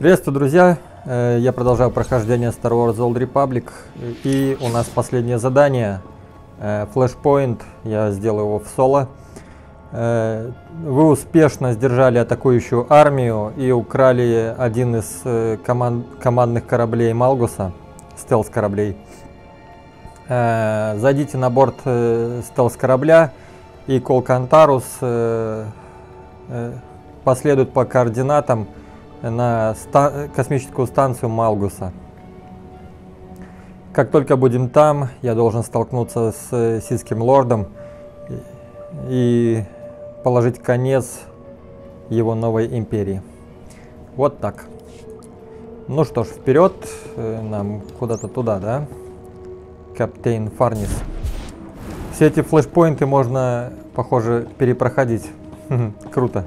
Приветствую, друзья! Э, я продолжаю прохождение Star Wars Old Republic. И у нас последнее задание. Э, Flashpoint. Я сделаю его в соло. Э, вы успешно сдержали атакующую армию и украли один из команд командных кораблей Малгуса. Стелс кораблей. Зайдите на борт стелс корабля и Колкантарус последует по координатам на ста космическую станцию Малгуса. Как только будем там, я должен столкнуться с Сиским Лордом и положить конец его новой империи. Вот так. Ну что ж, вперед, э, нам куда-то туда, да? Каптейн Фарнис. Все эти флешпоинты можно, похоже, перепроходить. Круто.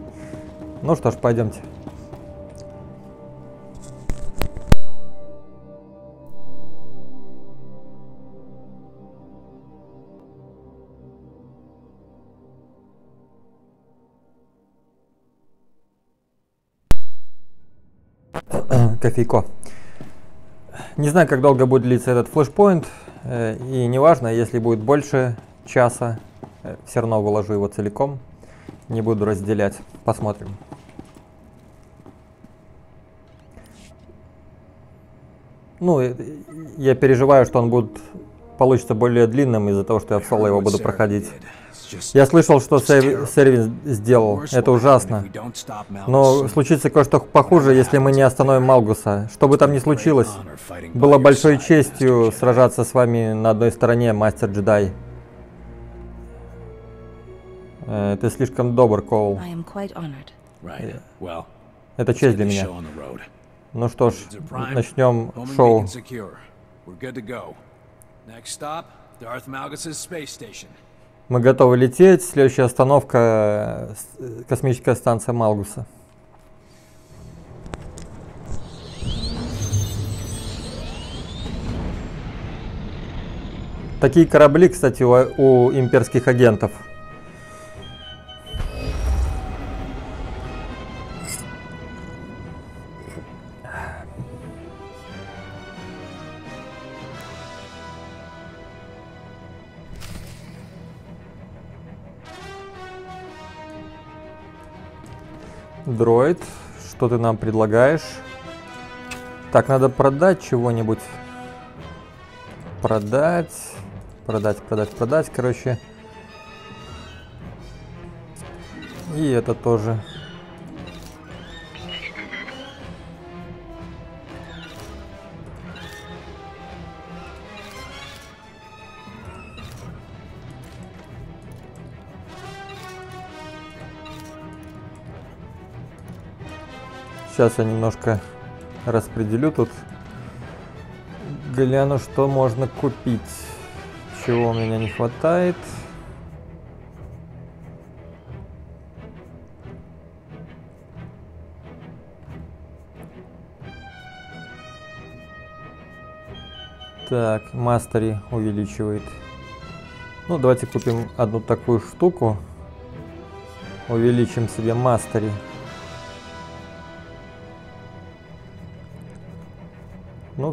Ну что ж, пойдемте. Кофейко. Не знаю, как долго будет длиться этот флешпоинт, э, и неважно, если будет больше часа, э, все равно выложу его целиком, не буду разделять, посмотрим. Ну, э, я переживаю, что он будет получится более длинным из-за того, что я в соло его буду проходить. Я слышал, что Сервин сделал. Это ужасно. Но случится кое-что похуже, если мы не остановим Малгуса. Что бы там ни случилось, было большой честью сражаться с вами на одной стороне, мастер джедай. Э, ты слишком добр, Коул. Это честь для меня. Ну что ж, начнем шоу. Next stop, Darth Malgus' space station. Мы готовы лететь. Следующая остановка э, космическая станция Малгуса. Такие корабли, кстати, у, у имперских агентов. Дроид, что ты нам предлагаешь? Так, надо продать чего-нибудь. Продать. Продать, продать, продать. Короче. И это тоже. Сейчас я немножко распределю тут. Гляну, что можно купить. Чего у меня не хватает. Так, мастери увеличивает. Ну, давайте купим одну такую штуку. Увеличим себе мастери.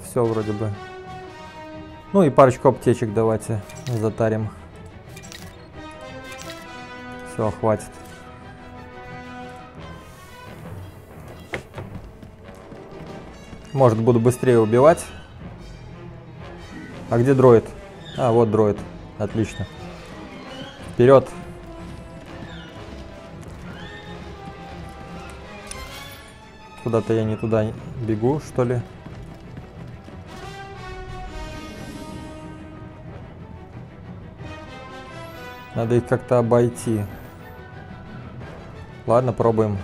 Все вроде бы. Ну и парочку аптечек давайте затарим. Все, хватит. Может, буду быстрее убивать. А где дроид? А, вот дроид. Отлично. Вперед. Куда-то я не туда бегу, что ли? Надо их как-то обойти. Ладно, пробуем.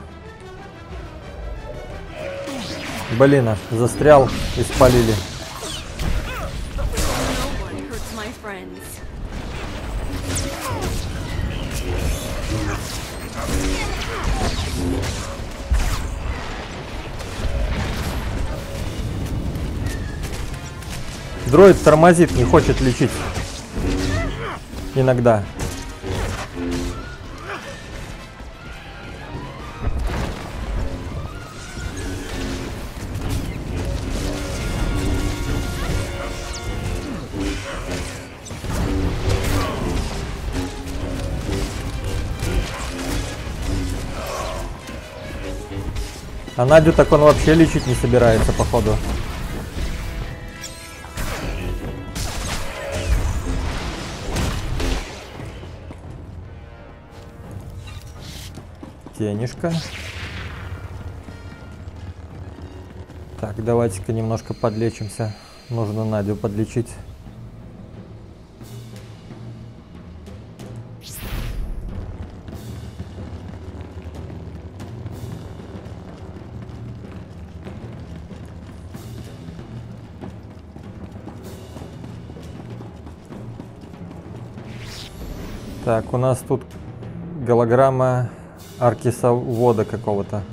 Блин, застрял и спалили. Дроид тормозит, не хочет лечить. Иногда. А Надю так он вообще лечить не собирается, походу. Денежка. Так, давайте-ка немножко подлечимся. Нужно Надю подлечить. Так, у нас тут голограмма аркисовода какого-то.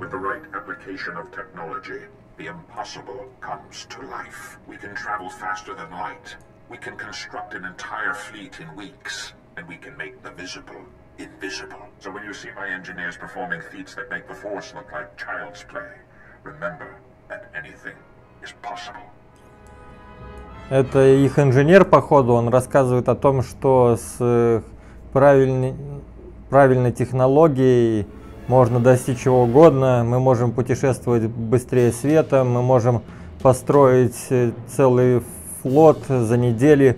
With the right application of technology, the impossible comes to life. We can travel faster than light. We can construct an entire fleet in weeks. And we can make the visible invisible. So when you see my engineers performing feats that make the Force look like child's play, remember that anything is possible. Это их инженер, походу, он рассказывает о том, что с э, правильной, правильной технологией можно достичь чего угодно. Мы можем путешествовать быстрее света, мы можем построить э, целый флот за недели,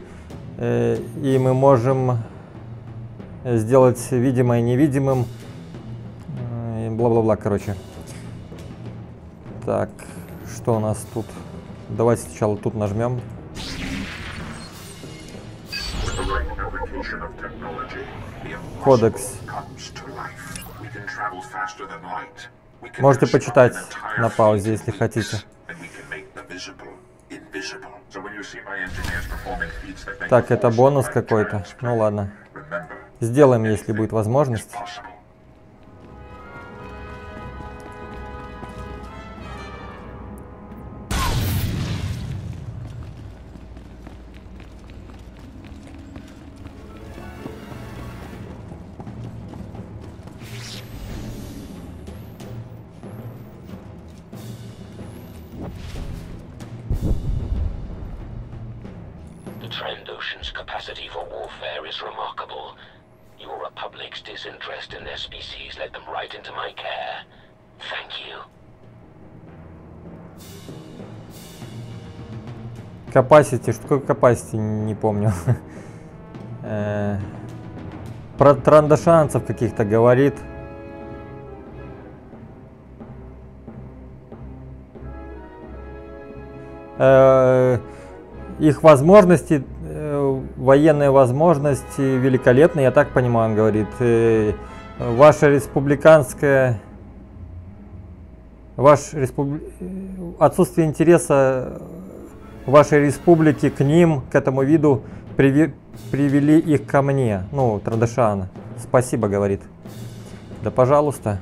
э, и мы можем сделать видимое невидимым. Бла-бла-бла, короче. Так, что у нас тут? Давайте сначала тут нажмем. Кодекс. Можете почитать на паузе, если хотите. Так, это бонус какой-то. Ну ладно. Сделаем, если будет возможность. Is remarkable. Your Republic's disinterest in their species led them right into my care. Thank you. Capacity, что такое capacity, не помню. Э, Про трандашанцев каких-то говорит. Э, Их возможности, э, военные возможности великолепны, я так понимаю, он говорит. Э, Ваша республиканская ваш республи... отсутствие интереса вашей республики к ним, к этому виду, приви... привели их ко мне. Ну, Традышан. Спасибо, говорит. Да пожалуйста.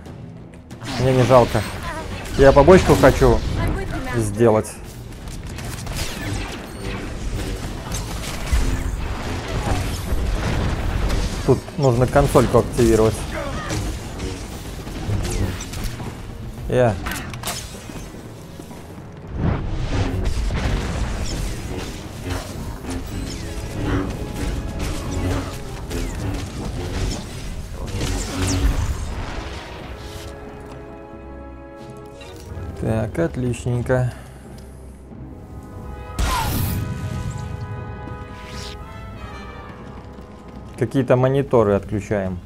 Мне не жалко. Я побочку хочу сделать. Нужно консольку активировать. Я. Так, отличненько. Какие-то мониторы отключаем.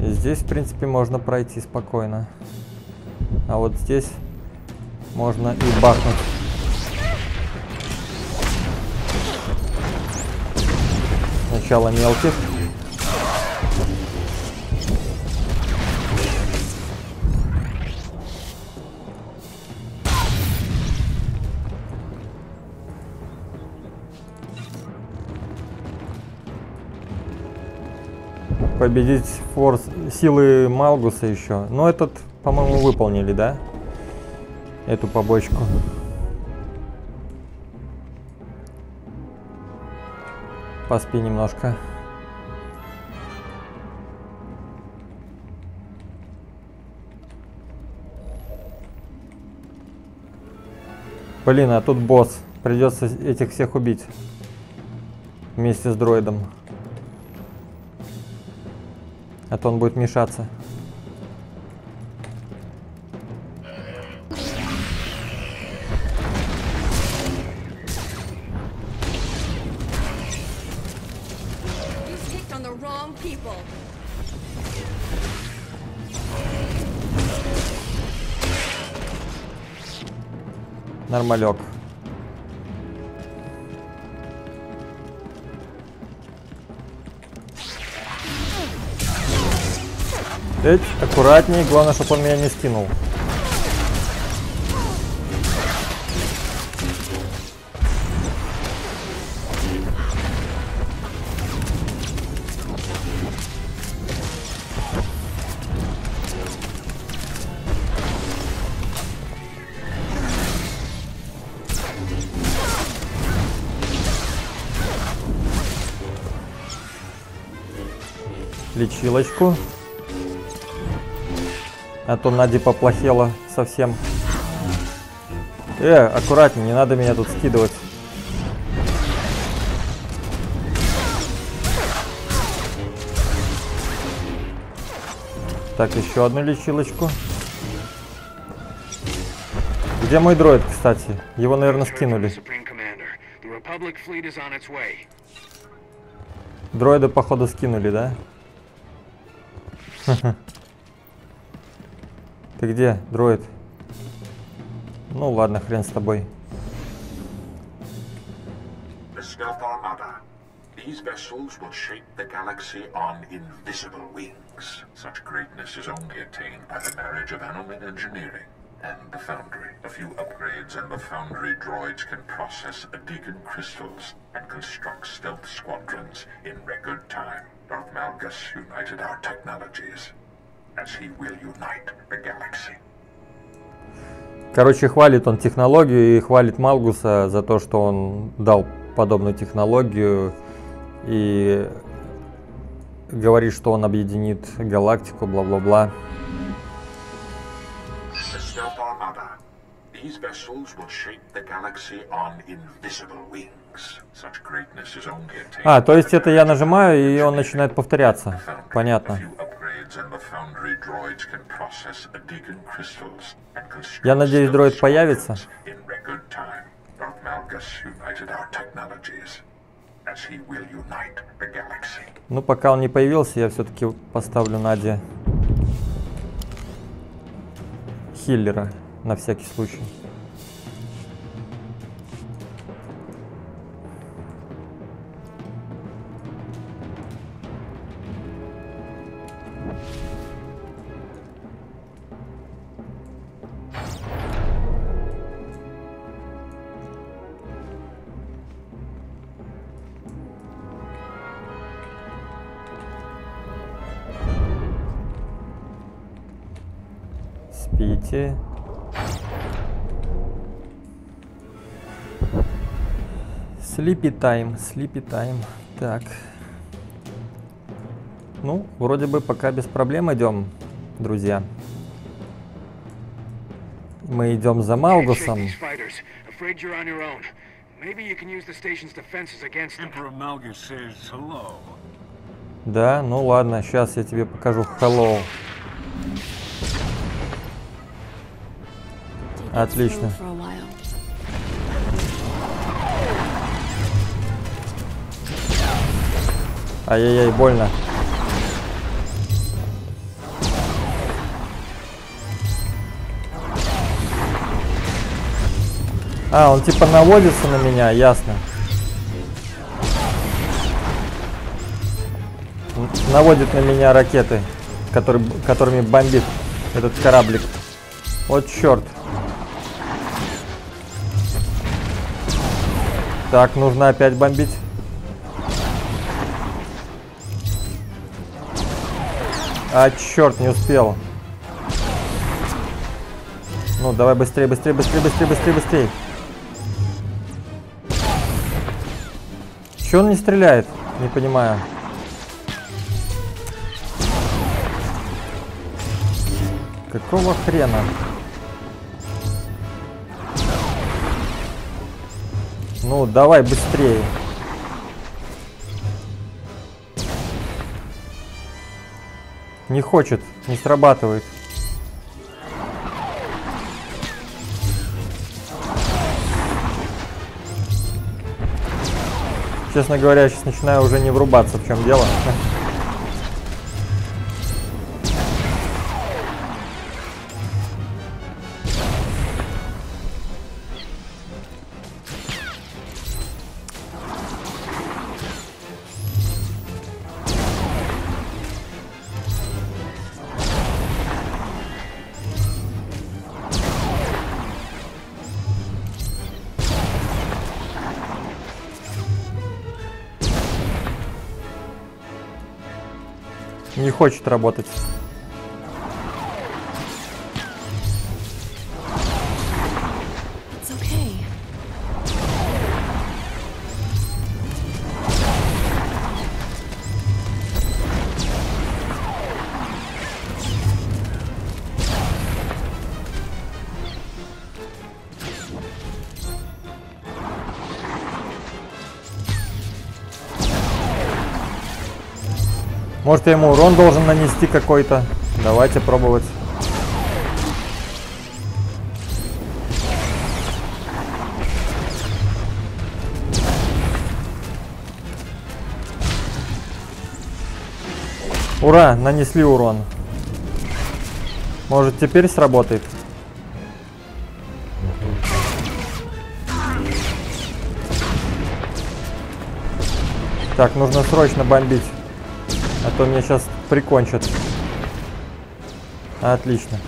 Здесь, в принципе, можно пройти спокойно. А вот здесь можно и бахнуть. Сначала мелких. Победить форс силы Малгуса еще. Но этот, по-моему, выполнили, да? Эту побочку. Поспи немножко. Блин, а тут босс. Придется этих всех убить. Вместе с дроидом. А то он будет мешаться. Нормалек. Эть, аккуратней, главное, чтобы он меня не скинул. Лечилочку. А то Нади поплохела совсем. Э, аккуратнее, не надо меня тут скидывать. Так, еще одну лечилочку. Где мой дроид, кстати? Его, наверное, скинули. Дроида, походу, скинули, да? Ты где, дроид? Ну ладно, хрен с тобой. The Stealth Armada. These vessels will shape the galaxy on invisible wings. Such greatness is only attained by the marriage of Anomen engineering and the Foundry. A few upgrades and the Foundry droids can process Adegan crystals and construct stealth squadrons in record time. Darth Malgus united our technologies, Короче, хвалит он технологию и хвалит Малгуса за то, что он дал подобную технологию и говорит, что он объединит галактику, бла-бла-бла. The Stealth Armada. These vessels will shape the galaxy on invisible wings. Such greatness is only attained А, то есть это я нажимаю, и он начинает повторяться. Понятно. Я надеюсь, дроид появится. Ну, пока он не появился, я все-таки поставлю Наде хиллера на всякий случай. Слипи тайм, слипи тайм. Так. Ну, вроде бы пока без проблем идем, друзья. Мы идем за Малгусом. Да, ну ладно, сейчас я тебе покажу hello. Отлично. Ай-яй-яй, больно. А, он типа наводится на меня, ясно. Наводит на меня ракеты, который, которыми бомбит этот кораблик. Вот черт. Так, нужно опять бомбить. А, черт, не успел. Ну, давай быстрее, быстрее, быстрее, быстрее, быстрее, быстрее. Че он не стреляет? Не понимаю. Какого хрена? Ну, давай быстрее. Не хочет, не срабатывает. Честно говоря, сейчас начинаю уже не врубаться, в чем дело. Не хочет работать. Может я ему урон должен нанести какой-то? Давайте пробовать. Ура, нанесли урон. Может теперь сработает? Так, нужно срочно бомбить. А то меня сейчас прикончат. Отлично.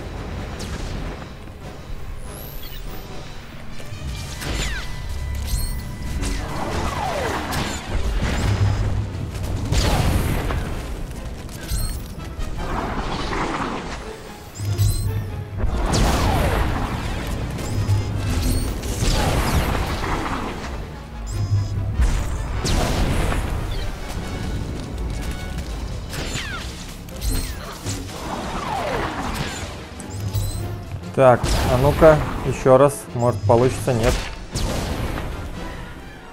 Так, а ну-ка, еще раз. Может получится, нет.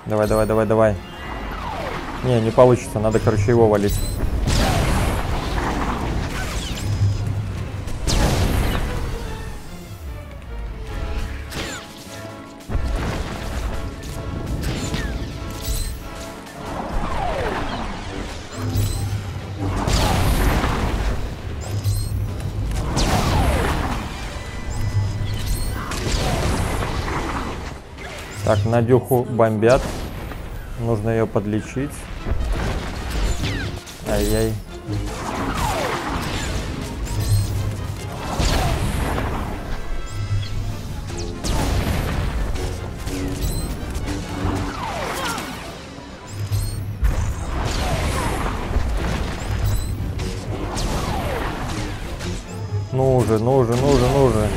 Давай, давай, давай, давай. Не, не получится, надо, короче, его валить. Так, Надюху бомбят. Нужно ее подлечить. Ай-яй. Ну уже, ну уже, ну уже, ну уже.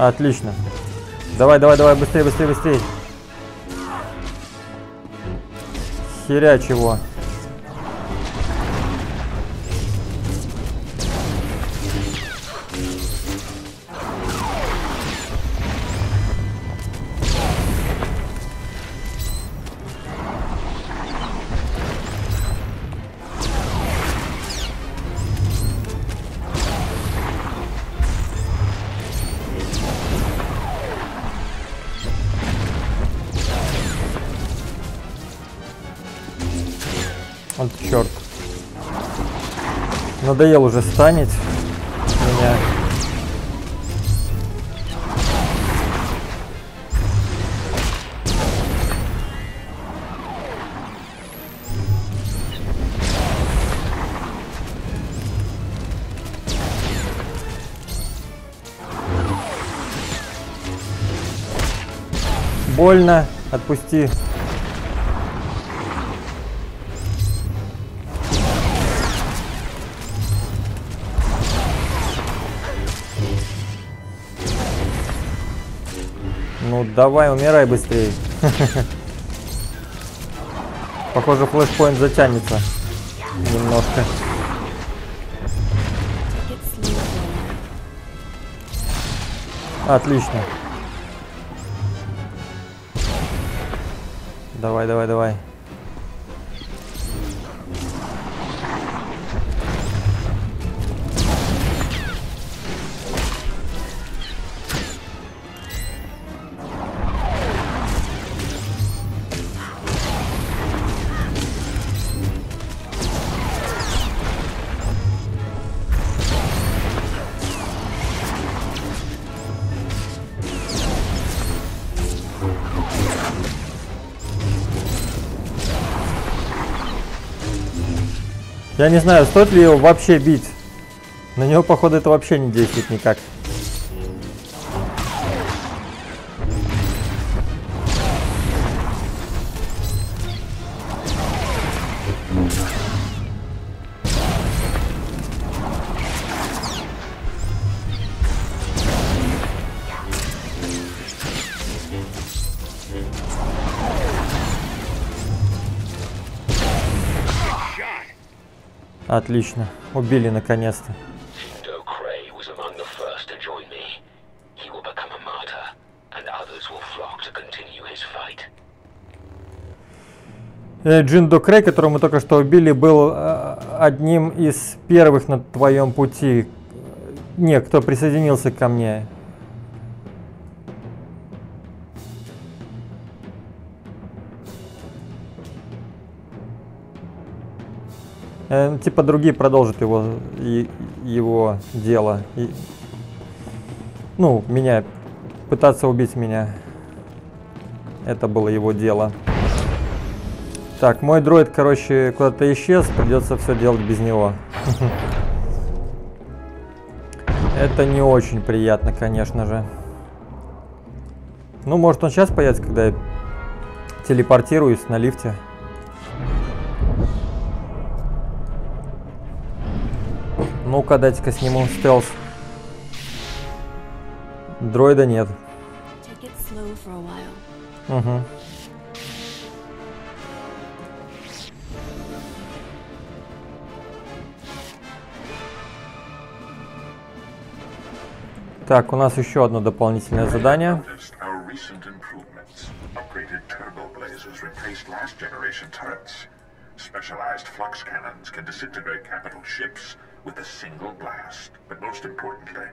Отлично. Давай, давай, давай, быстрее, быстрее, быстрее. Херя чего. Надоел уже станет меня. Больно. Отпусти. Давай, умирай быстрее. Похоже, флешпоинт затянется. Немножко. Отлично. Давай, давай, давай. Я не знаю, стоит ли его вообще бить. На него, походу, это вообще не действует никак. His fight. Э, Джиндо Крей, которого мы только что убили, был э, одним из первых на твоем пути. Не, кто присоединился ко мне. Э, типа другие продолжат его, и, его дело. И, ну, меня, пытаться убить меня. Это было его дело. Так, мой дроид, короче, куда-то исчез, придется все делать без него. Это не очень приятно, конечно же. Ну, может он сейчас появится, когда я телепортируюсь на лифте. Ну-ка, дайте-ка сниму стелс. Дроида нет. Угу. Так, у нас еще одно дополнительное задание. Specialized flux cannons can disintegrate capital ships with a single blast. But most importantly,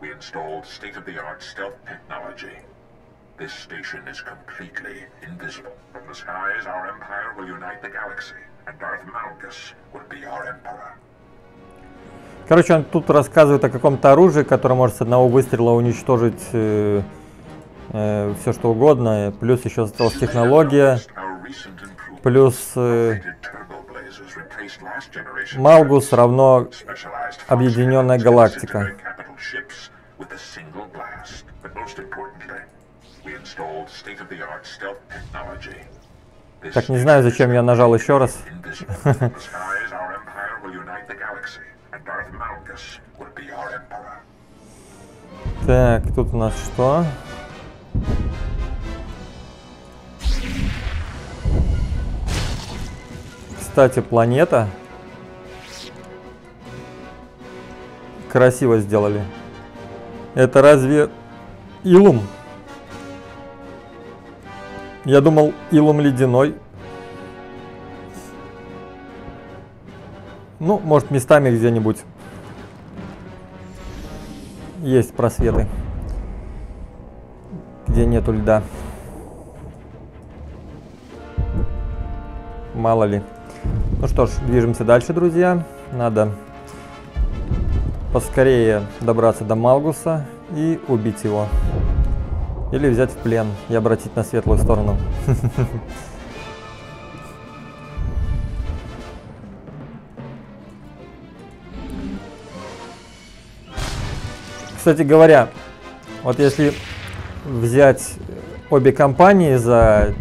we installed state-of-the-art stealth technology. This station is completely invisible. From the skies, our empire will unite the galaxy, and Darth Malgus will be our emperor. Короче, он тут рассказывает о каком-то оружии, которое может с одного выстрела уничтожить все что угодно. Плюс еще осталась технология. Плюс э, Малгус равно Объединенная галактика. Так, не знаю, зачем я нажал еще раз. Так, тут у нас что? Кстати, планета. Красиво сделали. Это разве Илум? Я думал, Илум ледяной. Ну, может, местами где-нибудь есть просветы, где нету льда. Мало ли. Ну что ж, движемся дальше, друзья. Надо поскорее добраться до Малгуса и убить его. Или взять в плен и обратить на светлую сторону. Кстати говоря, вот если взять обе компании за,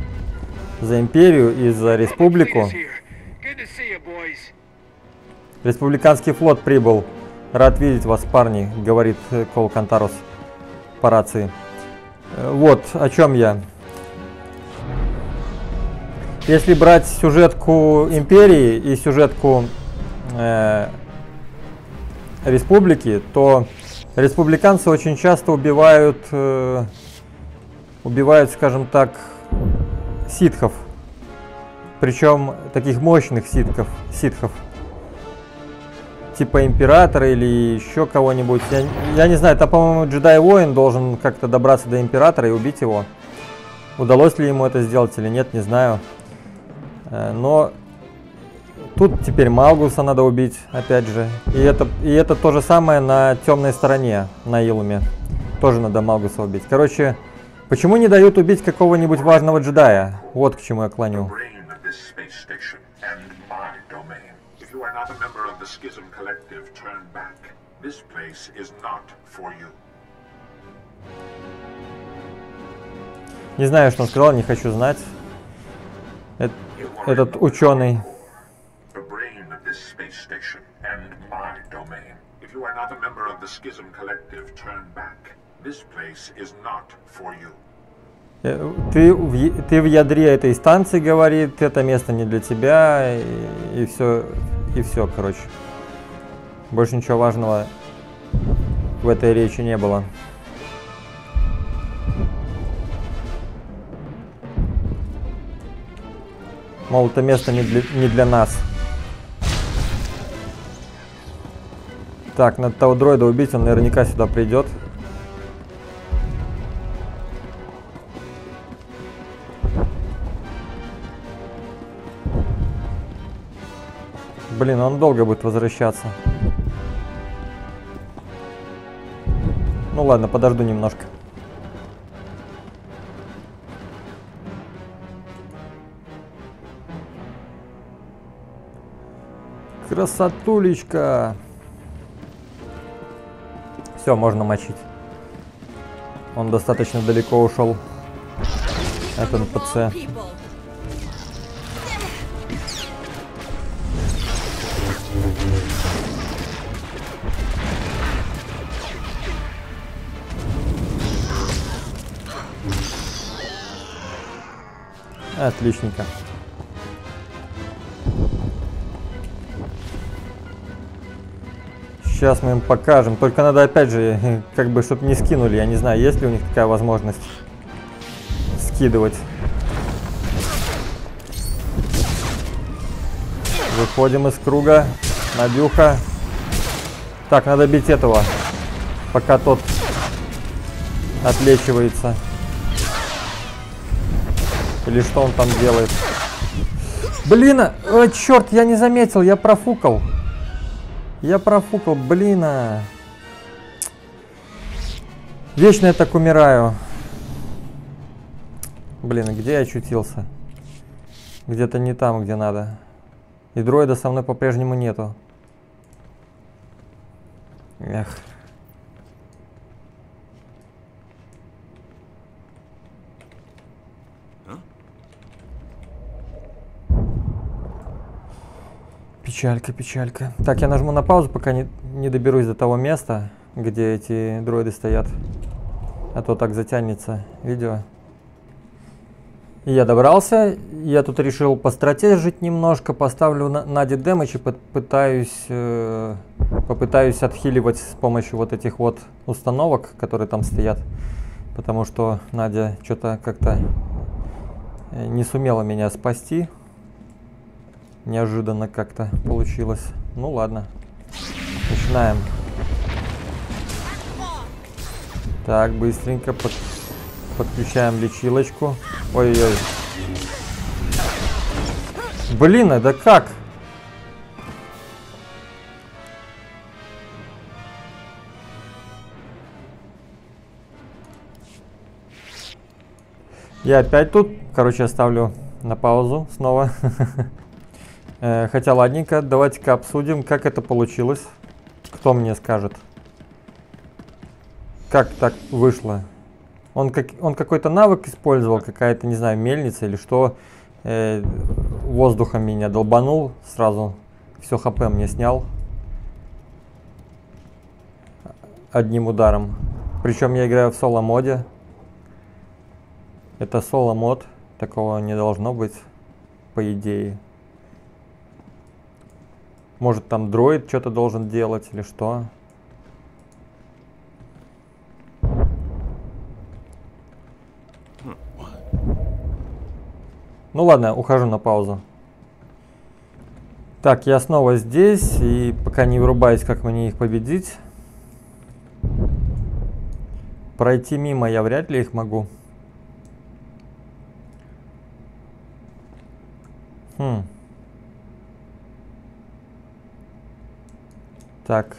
за империю и за республику, республиканский флот прибыл. Рад видеть вас, парни, говорит э, Кол Кантарус по рации. Э, Вот о чем я. Если брать сюжетку империи и сюжетку э, республики, то Республиканцы очень часто убивают, э, убивают, скажем так, ситхов. Причем таких мощных ситхов, ситхов. Типа императора или еще кого-нибудь. Я, я не знаю, это, по-моему, джедай-воин должен как-то добраться до императора и убить его. Удалось ли ему это сделать или нет, не знаю. Э, но тут теперь Малгуса надо убить, опять же. И это, и это то же самое на темной стороне, на Илуме. Тоже надо Малгуса убить. Короче, почему не дают убить какого-нибудь важного джедая? Вот к чему я клоню. Schism Collective, turn back. This place is not for you. Не знаю, что он сказал, не хочу знать. Эт- этот ученый. Э, Ты в, ты в ядре этой станции, говорит, это место не для тебя, и, все, и все, короче. Больше ничего важного в этой речи не было. Мол, это место не для, не для нас. Так, надо того дроида убить, он наверняка сюда придет. Блин, он долго будет возвращаться. Ну ладно, подожду немножко. Красотулечка. Все, можно мочить. Он достаточно далеко ушел. The НПЦ. Отличненько. Сейчас мы им покажем. Только надо опять же, как бы, чтобы не скинули. Я не знаю, есть ли у них такая возможность скидывать. Выходим из круга. Надюха. Так, надо бить этого, пока тот отлечивается. Или что он там делает? Блин, а, о, черт, я не заметил, я профукал. Я профукал, блин. а. Вечно я так умираю. Блин, а где я очутился? Где-то не там, где надо. И дроида со мной по-прежнему нету. Эх. Печалька, печалька. Так, я нажму на паузу, пока не, не доберусь до того места, где эти дроиды стоят. А то так затянется видео. Я добрался. Я тут решил постратежить немножко. Поставлю на, Наде дэмэдж и попытаюсь, э, попытаюсь отхиливать с помощью вот этих вот установок, которые там стоят. Потому что Надя что-то как-то э, не сумела меня спасти. Неожиданно как-то получилось. Ну ладно. Начинаем. Так, быстренько под- подключаем лечилочку. Ой-ой-ой. Блин, да как? Я опять тут. Короче, я ставлю на паузу снова. Э, Хотя ладненько, давайте-ка обсудим, как это получилось. Кто мне скажет? Как так вышло? Он, как, он какой-то навык использовал, какая-то, не знаю, мельница или что. Э, воздухом меня долбанул сразу. Все хп мне снял. Одним ударом. Причем я играю в соло-моде. Это соло-мод. Такого не должно быть, по идее. Может там дроид что-то должен делать или что? Ну ладно, ухожу на паузу. Так, я снова здесь, и пока не врубаюсь, как мне их победить. Пройти мимо я вряд ли их могу. Хм. Так.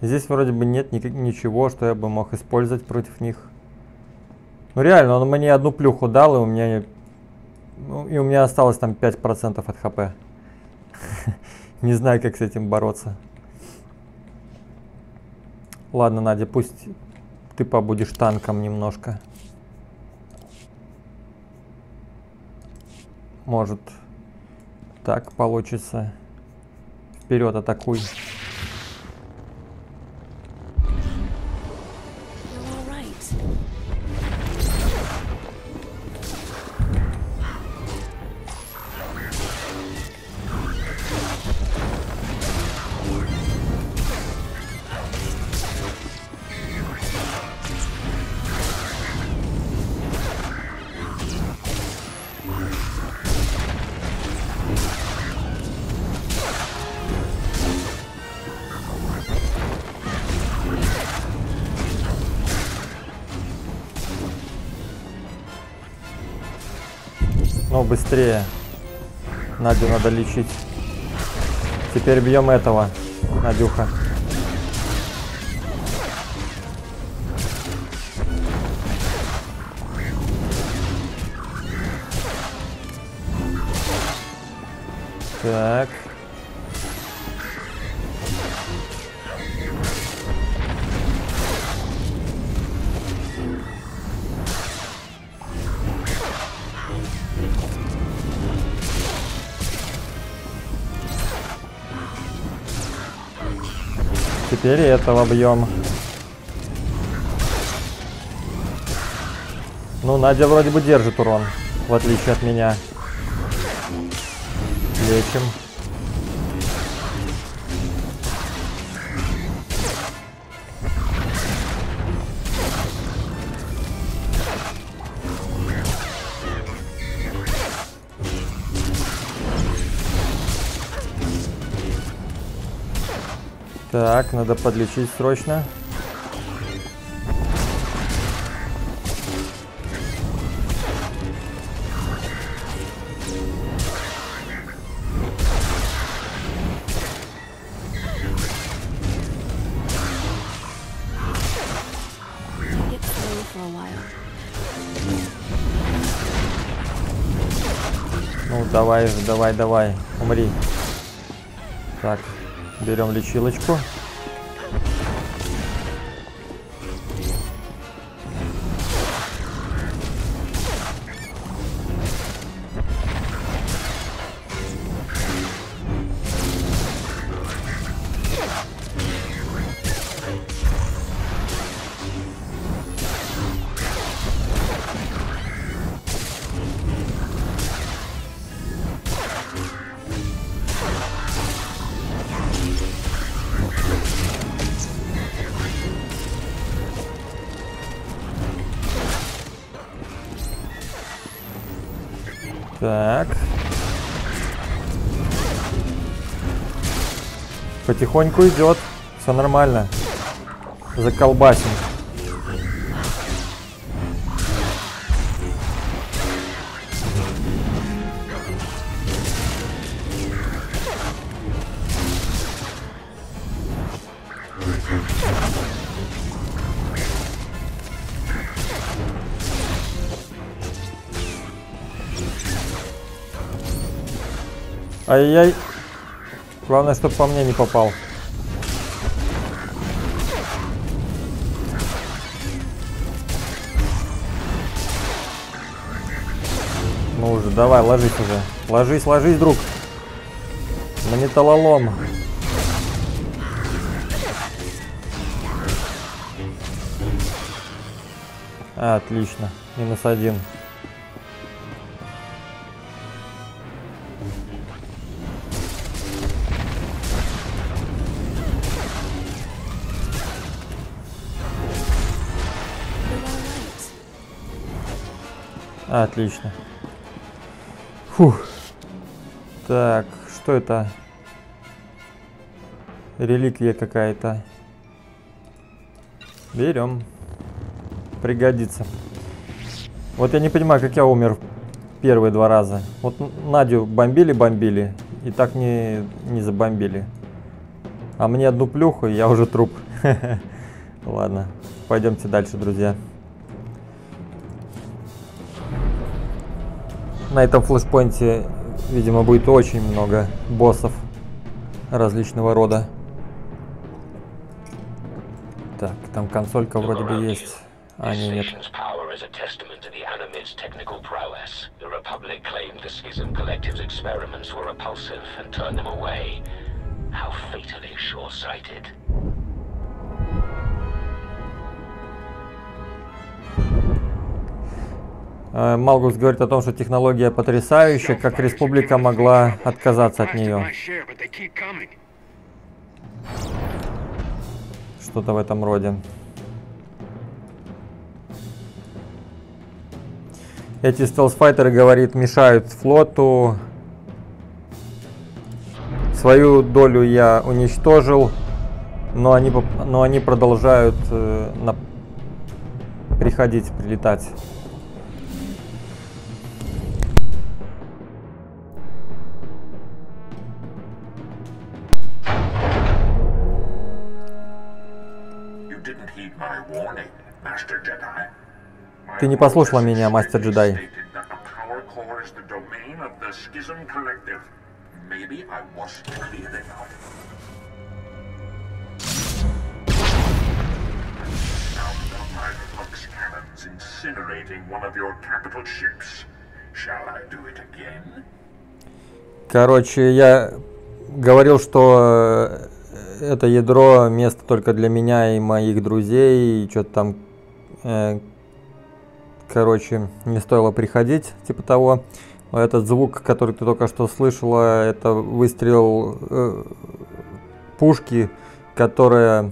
Здесь вроде бы нет ни ничего, что я бы мог использовать против них. Ну реально, он мне одну плюху дал, и у меня, ну, и у меня осталось там 5% от хп. Не знаю, как с этим бороться. Ладно, Надя, пусть ты побудешь танком немножко. Может, так получится. Вперед, атакуй. Быстрее. Надю надо лечить. Теперь бьем этого, Надюха. Так. Теперь этого бьем. Ну, Надя вроде бы держит урон, в отличие от меня. Лечим. Так, надо подлечить срочно. Ну, давай давай, давай, умри. Так, берем лечилочку. Так. Потихоньку идет. Все нормально. Заколбасим. Ай-яй. Главное, чтобы по мне не попал. Ну уже, давай, ложись уже. Ложись, ложись, друг. На металлолом. Отлично. Минус один. Отлично. Фух. Так, что это? Реликвия какая-то. Берем. Пригодится. Вот я не понимаю, как я умер первые два раза. Вот Надю бомбили-бомбили, и так не, не забомбили. А мне одну плюху, и я уже труп. Ладно, пойдемте дальше, друзья. На этом флешпоинте, видимо, будет очень много боссов различного рода. Так, там консолька вроде бы есть. А, не, нет. station's power is Малгус говорит о том, что технология потрясающая, как республика могла отказаться от нее. Что-то в этом роде. Эти стелсфайтеры, говорит, мешают флоту. Свою долю я уничтожил, но они, но они продолжают э, на- приходить, прилетать. Shall I do it again? Короче, я говорил, что э, это ядро место только для меня и моих друзей, и что-то там, э, короче, не стоило приходить, типа того. А Этот звук, который ты только что слышала, это выстрел э, пушки, которая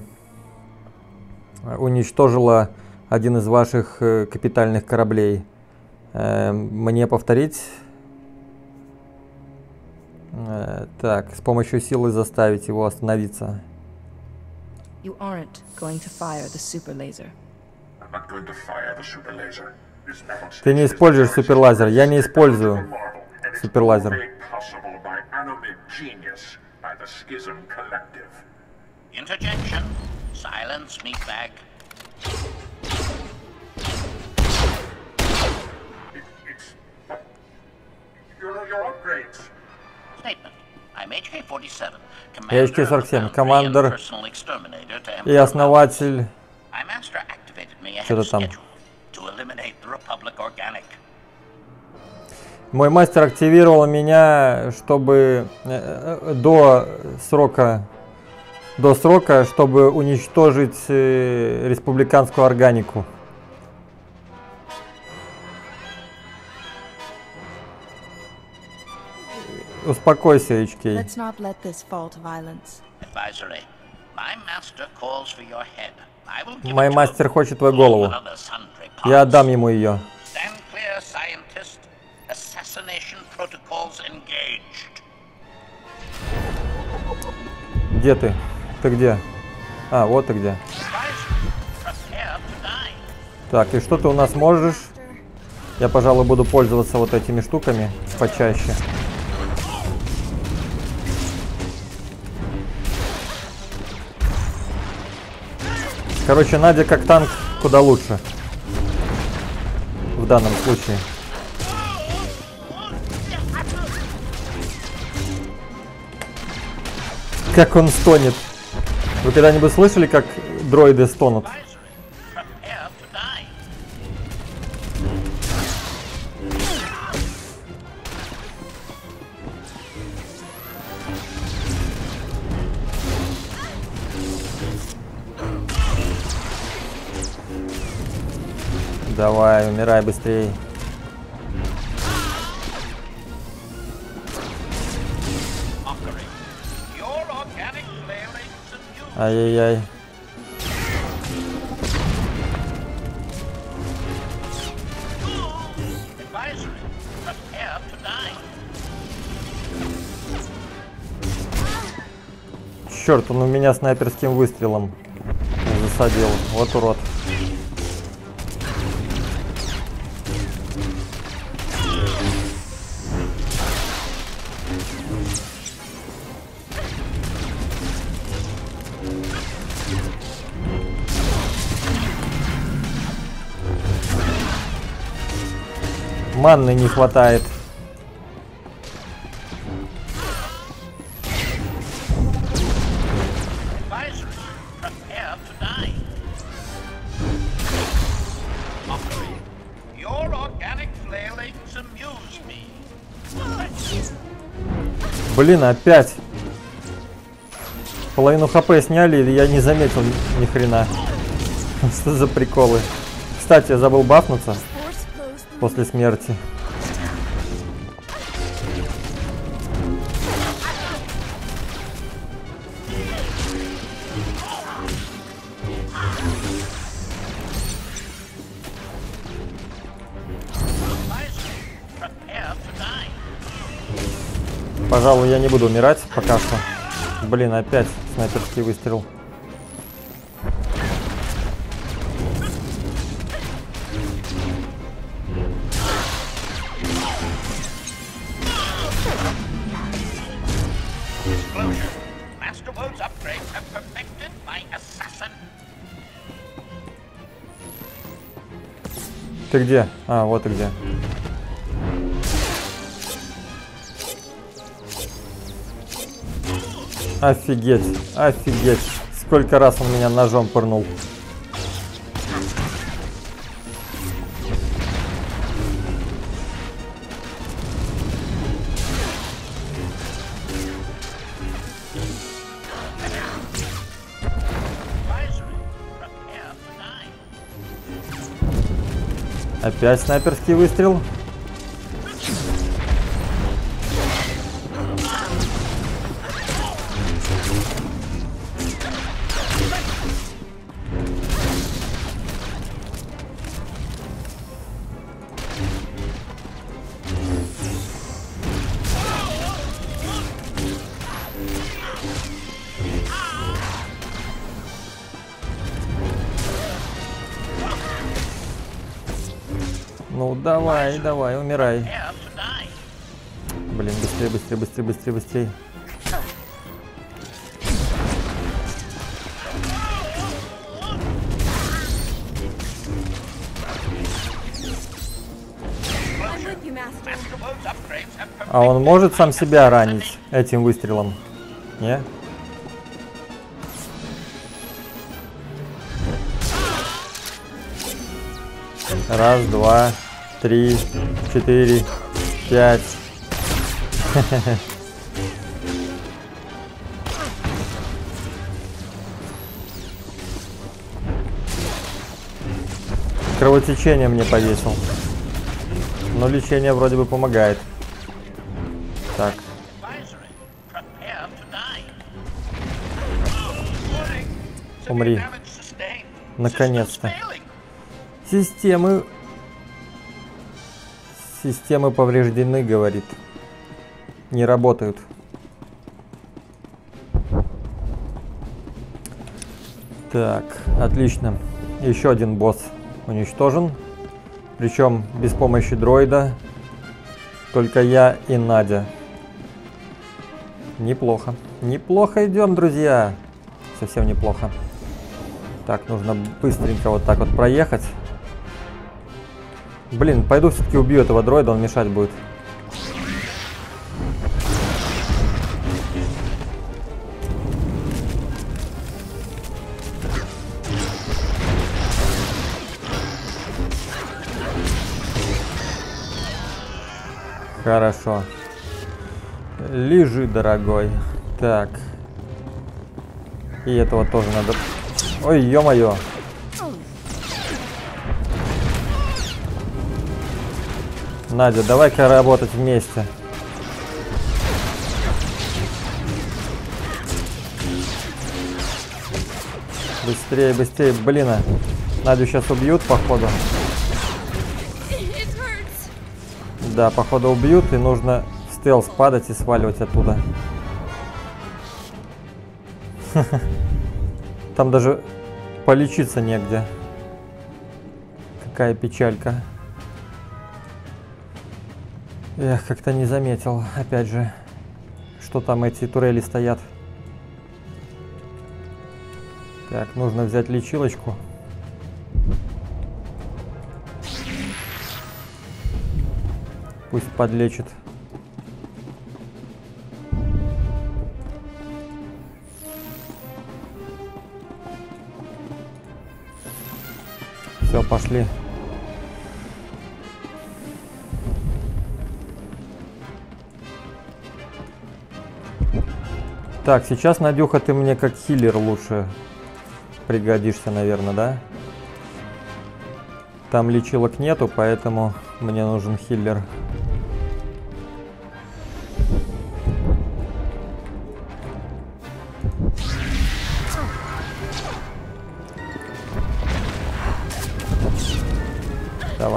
уничтожила один из ваших э, капитальных кораблей. Э, мне повторить? Э, Так, с помощью силы заставить его остановиться. You aren't going to fire the super laser. Ты не используешь суперлазер. Я не использую суперлазер. Interjection. Silence, meatbag. It, it's your, your upgrades. Statement. I'm HK-47, Я commander of the HK-47, Foundry командир and personal exterminator to и основатель. Что-то там. Мой мастер активировал меня, чтобы э, э, до срока, до срока, чтобы уничтожить э, республиканскую органику. Успокойся, HK. Let's not let this fall to violence. Advisory. My master calls for your head. Мой мастер хочет твою голову. Я отдам ему ее. Где ты? Ты где? А, вот ты где. Так, и что ты у нас можешь? Я, пожалуй, буду пользоваться вот этими штуками почаще. Короче, Надя как танк куда лучше. В данном случае. Как он стонет. Вы когда-нибудь слышали, как дроиды стонут? Умирай быстрее. Ай-яй-яй. Черт, он у меня снайперским выстрелом засадил. Вот урод. Манны не хватает. Блин, опять. Половину хп сняли, или я не заметил ни, хрена. Что за приколы? Кстати, я забыл бафнуться после смерти. Пожалуй, я не буду умирать пока что. Блин, опять снайперский выстрел. Ты где? А, вот ты где. Офигеть, офигеть. Сколько раз он меня ножом пырнул. Опять снайперский выстрел. Быстрее, быстрее, быстрее, А он может сам себя ранить этим выстрелом? Не? Раз, два, три, четыре, пять. Кровотечение мне повесил. Но лечение вроде бы помогает. Так. Умри. Наконец-то. Системы... Системы повреждены, говорит. Не работают. Так, отлично. Еще один босс уничтожен. Причем без помощи дроида. Только я и Надя. Неплохо. Неплохо идем, друзья. Совсем неплохо. Так, нужно быстренько вот так вот проехать. Блин, пойду все-таки убью этого дроида, он мешать будет. Хорошо. Лежи, дорогой. Так. И этого тоже надо... Ой, ё-моё. Надя, давай-ка работать вместе. Быстрее, быстрее, блин. а. Надю сейчас убьют, походу. Да, походу убьют, и нужно в стелс падать и сваливать оттуда. Там даже полечиться негде. Какая печалька. Эх, как-то не заметил, опять же, что там эти турели стоят. Так, нужно взять лечилочку. Пусть подлечит. Все, пошли. Так, сейчас, Надюха, ты мне как хиллер лучше пригодишься, наверное, да? Там лечилок нету, поэтому мне нужен хиллер.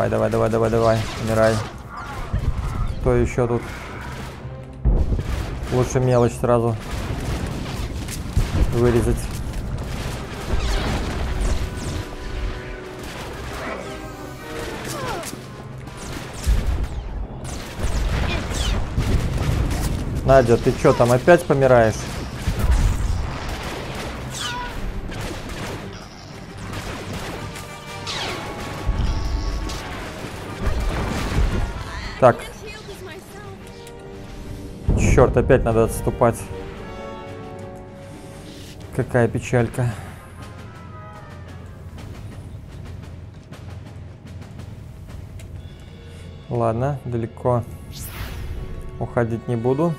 Давай, давай, давай, давай, давай, умирай. Кто еще тут? Лучше мелочь сразу вырезать. Надя, ты что там опять помираешь? Так, черт, опять надо отступать. Какая печалька. Ладно, далеко уходить не буду.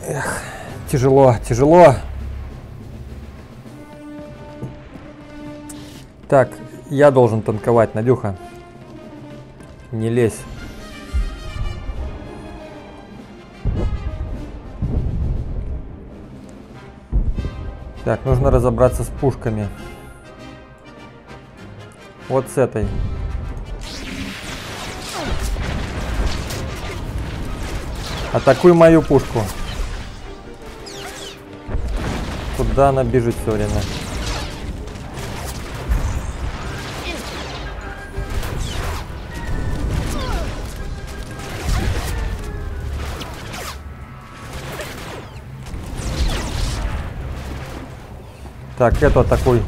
Right. Тяжело, тяжело. Так, я должен танковать, Надюха. Не лезь. Так, нужно разобраться с пушками. Вот с этой. Атакуй мою пушку. Куда она бежит все время? Так, эту атакуй.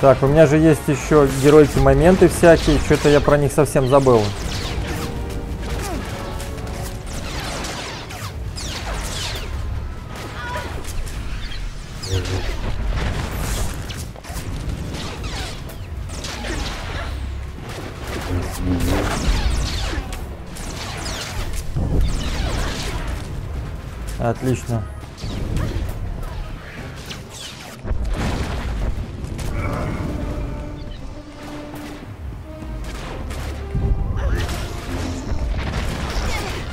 Так, у меня же есть еще геройские моменты всякие, что-то я про них совсем забыл.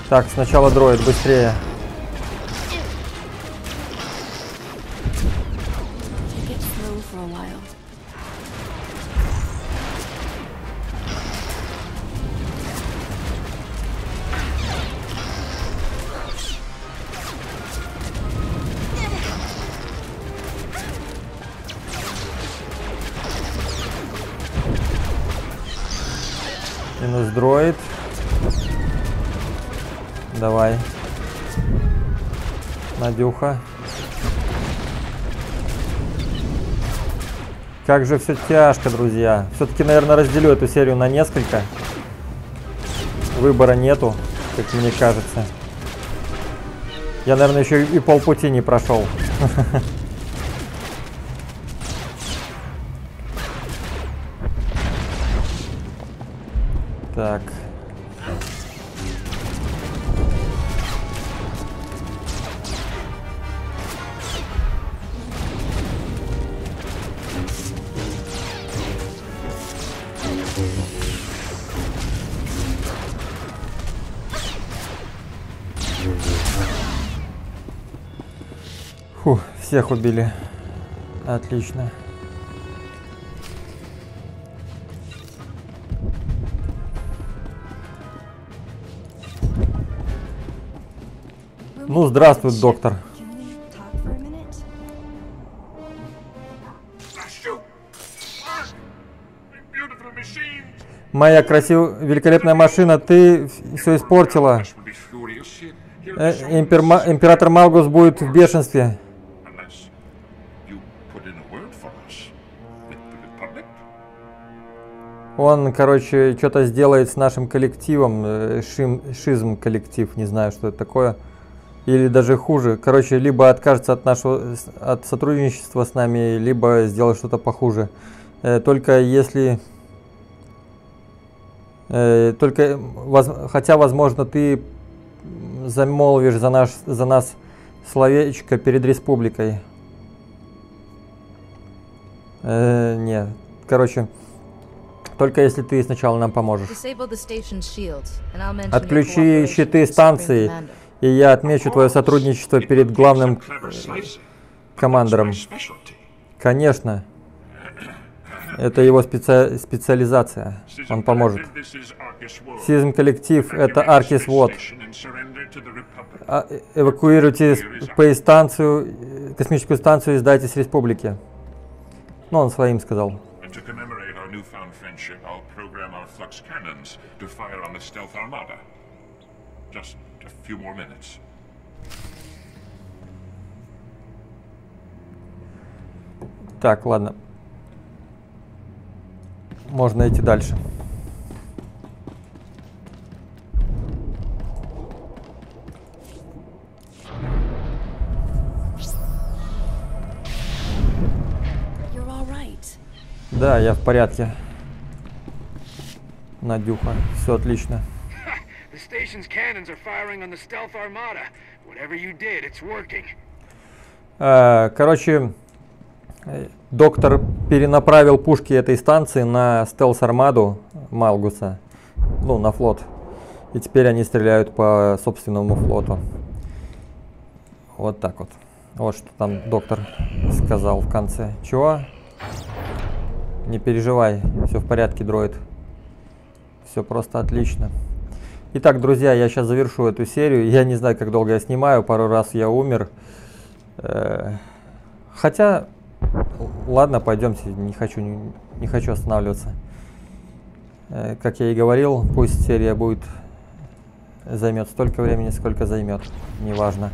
Так, сначала дроид, быстрее. Надюха. Как же все тяжко, друзья. Все-таки, наверное, разделю эту серию на несколько. Выбора нету, как мне кажется. Я, наверное, еще и полпути не прошел. Так. Всех убили. Отлично. Ну, здравствуй, доктор. Моя красивая, великолепная машина, ты все испортила. Э, имперма- император Малгус будет в бешенстве. Он, короче, что-то сделает с нашим коллективом, э, шим, шизм коллектив, не знаю, что это такое. Или даже хуже. Короче, либо откажется от нашего, от сотрудничества с нами, либо сделает что-то похуже. Э, Только если... э, Только, хотя, возможно, ты замолвишь за, наш, за нас словечко перед республикой. Э, не, короче, только если ты сначала нам поможешь. Отключи щиты станции, и я отмечу твое сотрудничество перед главным slicer. командором. Конечно, это его специ- специализация. Он поможет. Сизм коллектив — это Аркис Вот. Э, Эвакуируйте спейс-станцию, э, космическую станцию и сдайтесь республике. Ну, он своим сказал. And to commemorate our newfound friendship, I'll program our flux cannons to fire on the stealth armada. Just a few more minutes. Так, ладно. Можно идти дальше. You're all right. Да, я в порядке. Надюха, все отлично. The station's cannons are firing on the stealth armada. Whatever you did, it's working. Э, Короче, э, доктор перенаправил пушки этой станции на стелс-армаду Малгуса, ну, на флот. И теперь они стреляют по собственному флоту. Вот так вот. Вот что там доктор сказал в конце. Чего? Не переживай, все в порядке, дроид. Все просто отлично. Итак, друзья, я сейчас завершу эту серию. Я не знаю, как долго я снимаю. Пару раз я умер. Э, Хотя, ладно, пойдемте. Не хочу, не, не хочу останавливаться. Э, Как я и говорил, пусть серия будет займет столько времени, сколько займет. Неважно.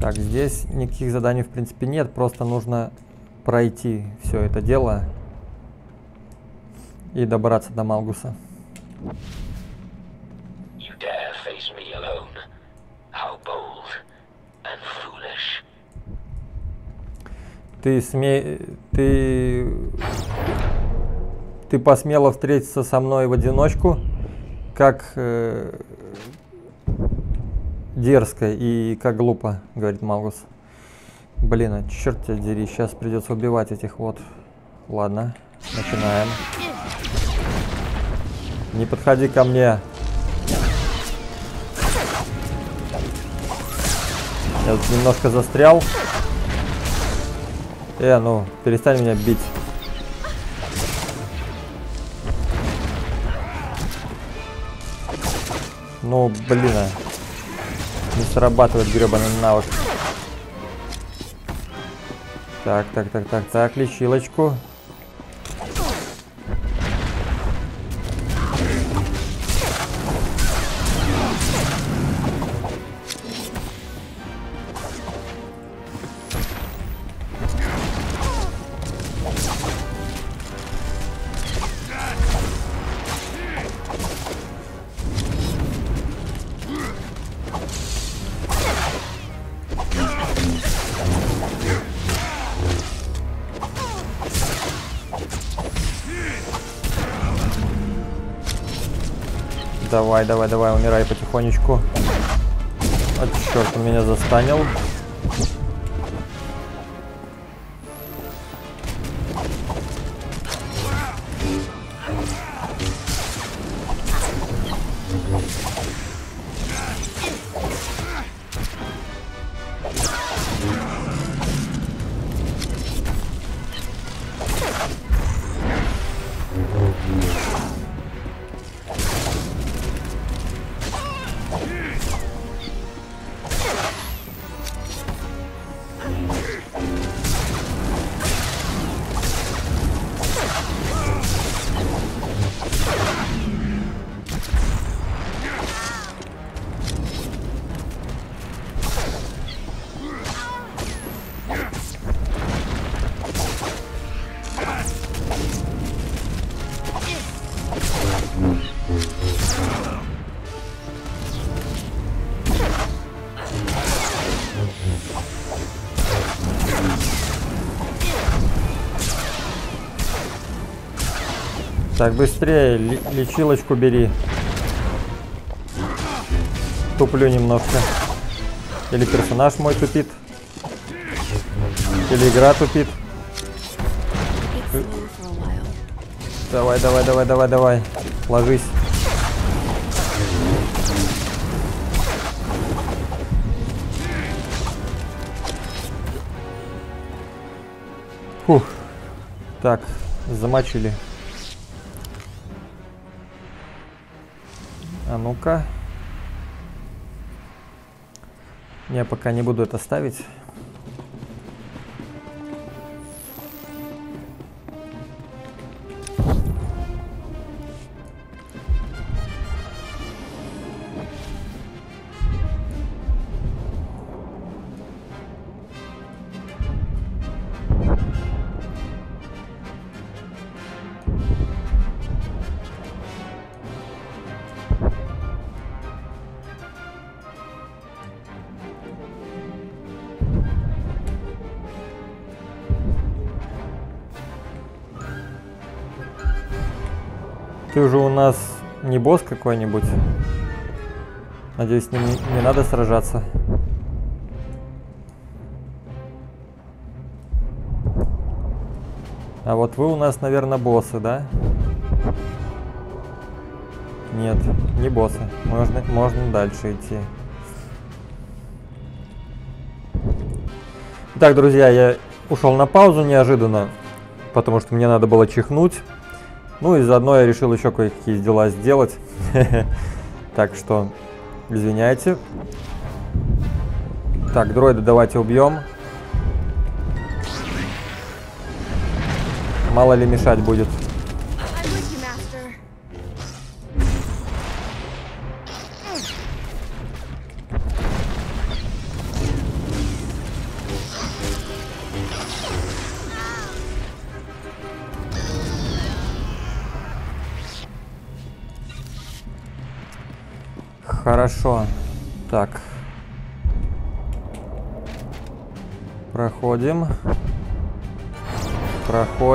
Так, здесь никаких заданий в принципе нет. Просто нужно пройти все это дело и добраться до Малгуса. Ты сме... Ты... Ты посмела встретиться со мной в одиночку, как э, дерзко и как глупо, говорит Малгус. Блин, а черт тебя дери, сейчас придется убивать этих вот. Ладно, начинаем. Не подходи ко мне. Я тут немножко застрял. Э, ну, перестань меня бить. Ну, блин, а. не срабатывает гребаный навык. Так, так, так, так, так, лечилочку. Давай, давай, давай, умирай потихонечку. Вот черт, он меня застанил. Так, быстрее, лечилочку бери. Туплю немножко. Или персонаж мой тупит. Или игра тупит. Давай, давай, давай, давай, давай. Ложись. Фух. Так, замочили. Ну-ка. Я пока не буду это ставить. Ты же у нас не босс какой-нибудь. Надеюсь, с ним не, не надо сражаться. А вот вы у нас, наверное, боссы, да? Нет, не боссы. Можно, можно дальше идти. Итак, друзья, я ушел на паузу неожиданно, потому что мне надо было чихнуть. Ну и заодно я решил еще кое-какие дела сделать. Так что, извиняйте. Так, дроида давайте убьем. Мало ли мешать будет.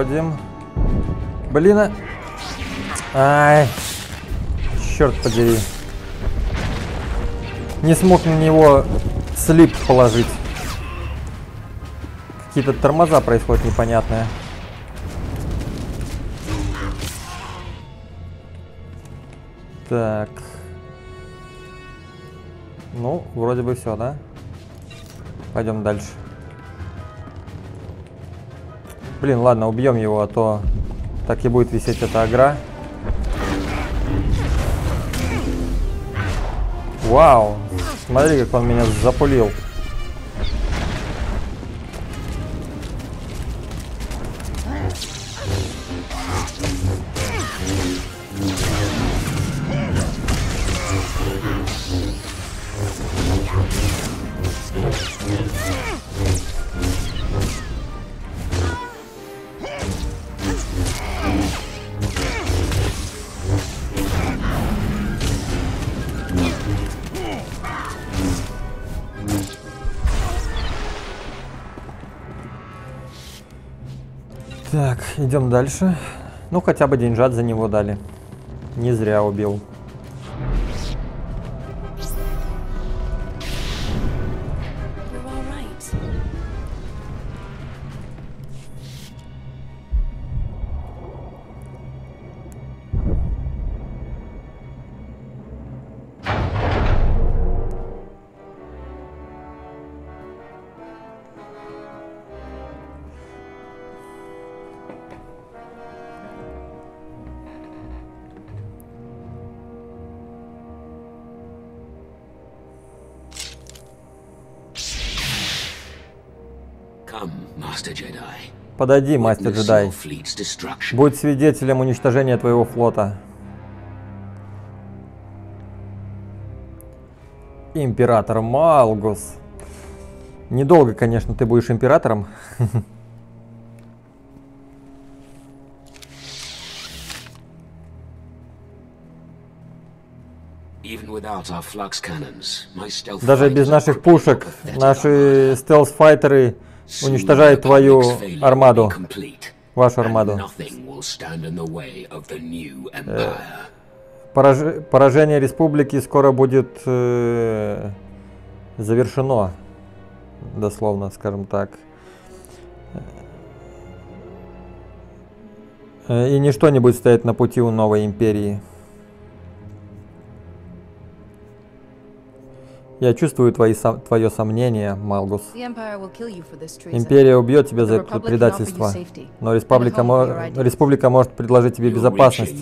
Проходим. Блин, а... Ай. Черт подери. Не смог на него слип положить. Какие-то тормоза происходят непонятные. Так. Ну, вроде бы все, да? Пойдем дальше. Блин, ладно, убьем его, а то так и будет висеть эта агра. Вау! Смотри, как он меня запулил. Идем дальше. Ну, хотя бы деньжат за него дали. Не зря убил. Подойди, мастер джедай. Будь свидетелем уничтожения твоего флота. Император Малгус. Недолго, конечно, ты будешь императором. Даже без наших пушек, наши стелс-файтеры The твою армаду, вашу армаду. Пораж- Поражение республики скоро будет э, завершено, дословно, скажем так. Э, И ничто не будет стоять на пути у новой империи. Я чувствую твои сом- твое сомнение, Малгус. Империя убьет тебя за это предательство, но республика, мо- республика может предложить тебе безопасность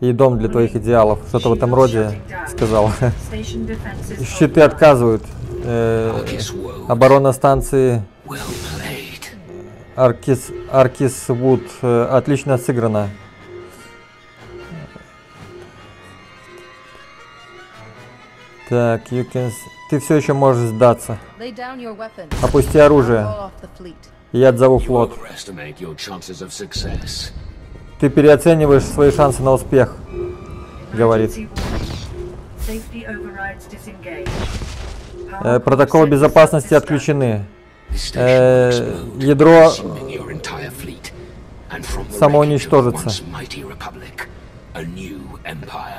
и дом для твоих идеалов. Что-то в этом роде сказал. Щиты отказывают. Э, оборона станции. Аркис, Аркис Вуд отлично сыграна. Так, you can... ты все еще можешь сдаться. Опусти оружие. Я отзову флот. Ты переоцениваешь свои шансы на успех, говорит. Э, протоколы безопасности отключены. Э, ядро самоуничтожится.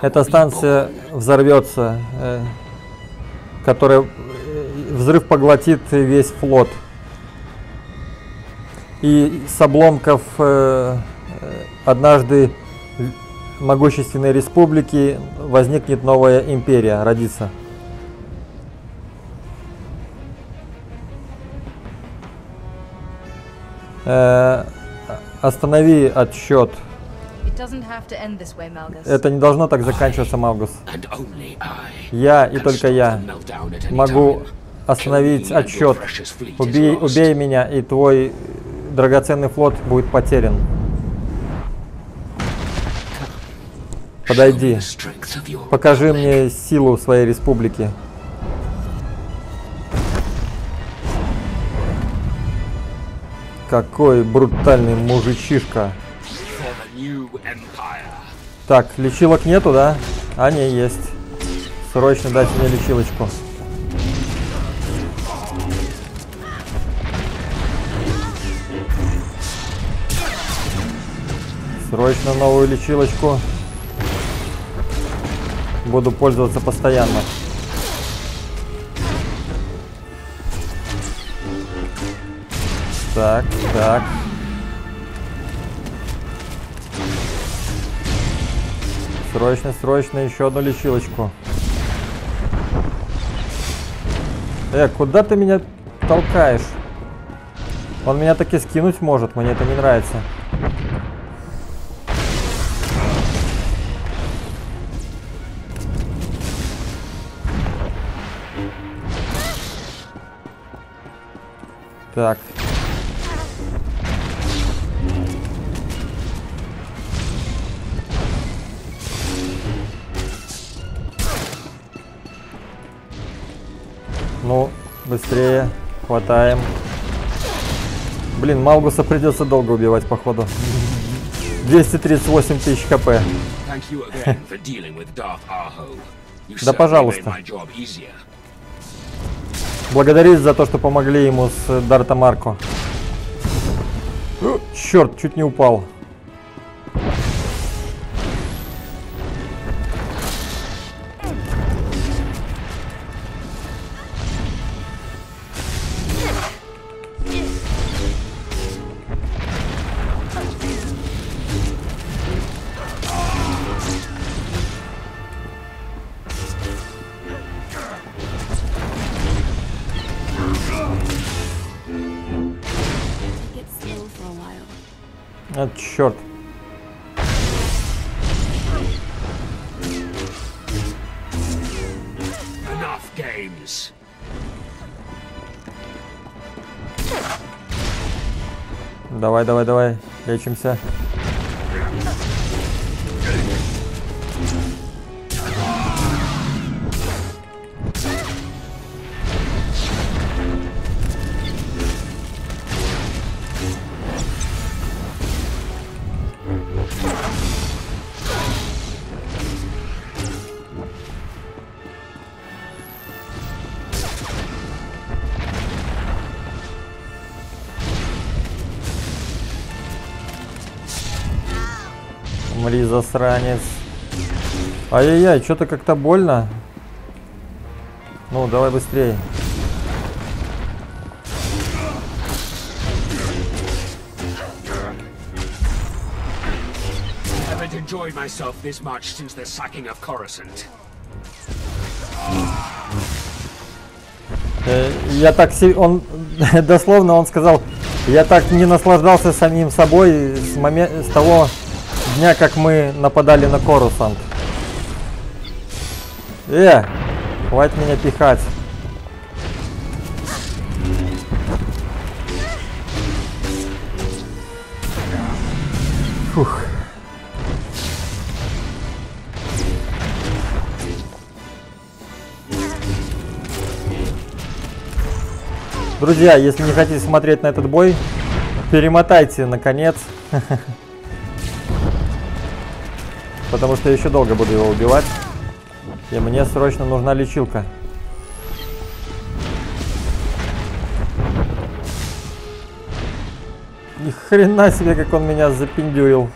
Эта станция взорвется, э, которая э, взрыв поглотит весь флот. И с обломков э, однажды могущественной республики возникнет новая империя, родится. Останови отсчет. Это не должно так заканчиваться, Малгус. And only I Я и can только stop я могу остановить Kill me and your отсчет. precious fleet is Убей, убей меня, и твой драгоценный флот будет потерян. Подойди. Покажи мне силу своей республики. Какой брутальный мужичишка. Так, лечилок нету, да? А, не, есть. Срочно дайте мне лечилочку. Срочно новую лечилочку. Буду пользоваться постоянно. Так, так. Срочно, срочно еще одну лечилочку. Э, куда ты меня толкаешь? Он меня таки скинуть может, мне это не нравится. Так. Ну, быстрее. Хватаем. Блин, Малгуса придется долго убивать, походу. 238 тысяч хп. Да пожалуйста. Благодарить за то, что помогли ему с Дарта Марко. Черт, чуть не упал. А, черт. Games. Давай, давай, давай. Лечимся. Засранец. Ай-яй-яй, что-то как-то больно. Ну, давай быстрее. Haven't enjoyed myself this much since the sacking of Coruscant. Э, Я так он дословно он сказал, я так не наслаждался самим собой с моме- с того дня, как мы нападали на Корусант. Э, хватит меня пихать. Фух. Друзья, если не хотите смотреть на этот бой, перемотайте на конец. Потому что я еще долго буду его убивать. И мне срочно нужна лечилка. Ни хрена себе, как он меня запиндюрил.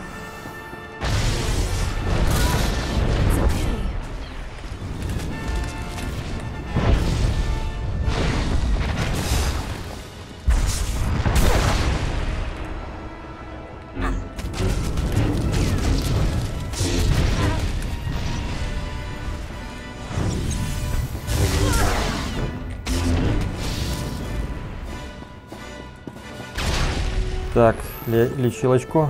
Так, ле- лечилочку.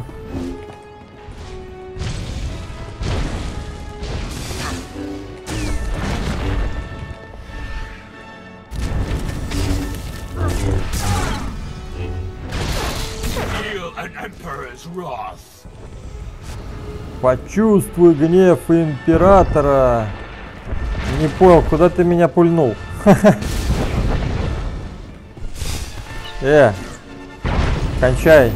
Feel an Emperor's wrath. Почувствуй гнев императора. Не понял, куда ты меня пульнул? Э, кончай.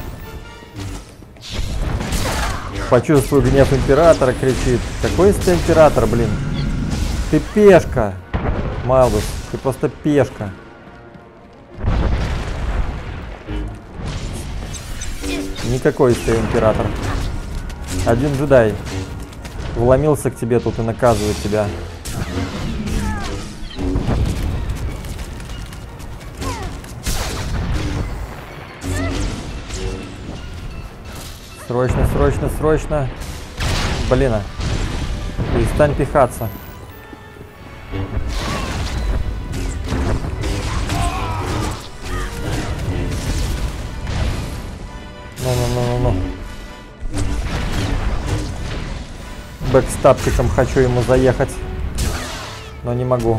Почувствуй гнев императора, кричит. Какой из ты император, блин? Ты пешка, Малдус. Ты просто пешка. Никакой из ты император. Один джедай вломился к тебе тут и наказывает тебя. Срочно, срочно, срочно. Блин, а. перестань пихаться. Ну-ну-ну-ну-ну. Бэкстапчиком хочу ему заехать. Но не могу.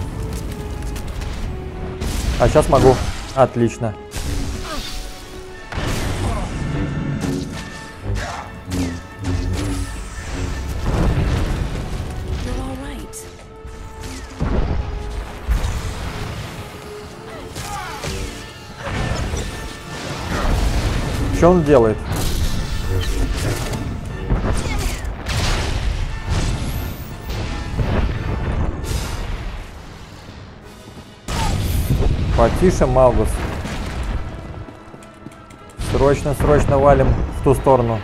А сейчас могу. Отлично. Что он делает? Потише, Малгус. Срочно, срочно валим в ту сторону.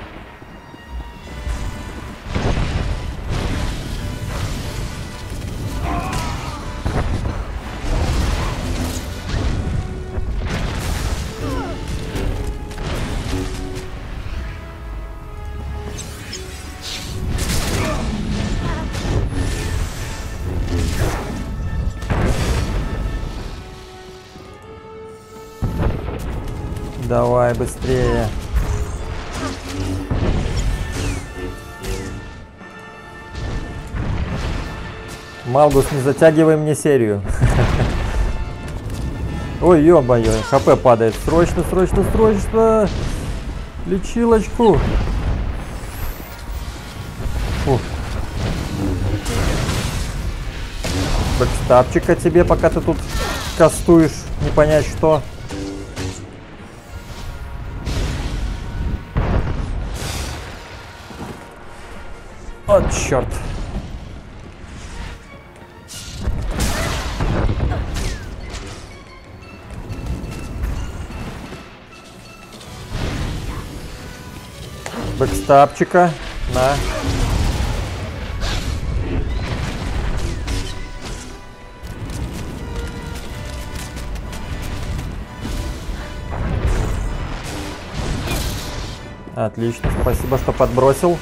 Давай быстрее. Малгус, не затягивай мне серию. Ой, ё-моё, хп падает. Срочно, срочно, срочно. Лечилочку. Фух. Бэкстапчика тебе, пока ты тут кастуешь, не понять что. О, черт. Бэкстапчика. На. Отлично, спасибо, что подбросил.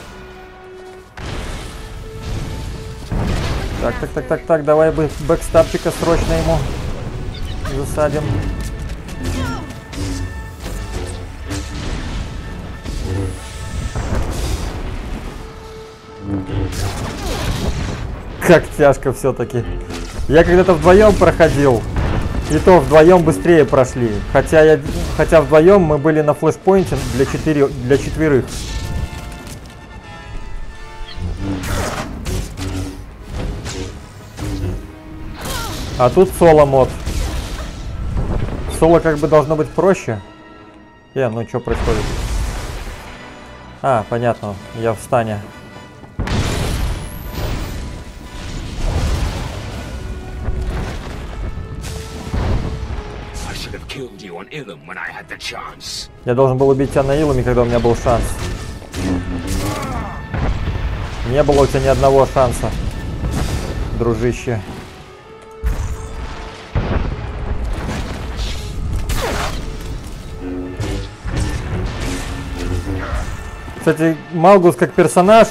Так, так, так, так, так, давай бы бэкстапчика срочно ему засадим. Как тяжко все-таки. Я когда-то вдвоем проходил. И то вдвоем быстрее прошли. Хотя, я, хотя вдвоем мы были на флешпоинте для, четыре, для четверых. А тут соло мод. Соло как бы должно быть проще. Э, ну что происходит? А, понятно, я в стане. Я должен был убить тебя на Илами, когда у меня был шанс. Не было у тебя ни одного шанса, дружище. Кстати, Малгус как персонаж,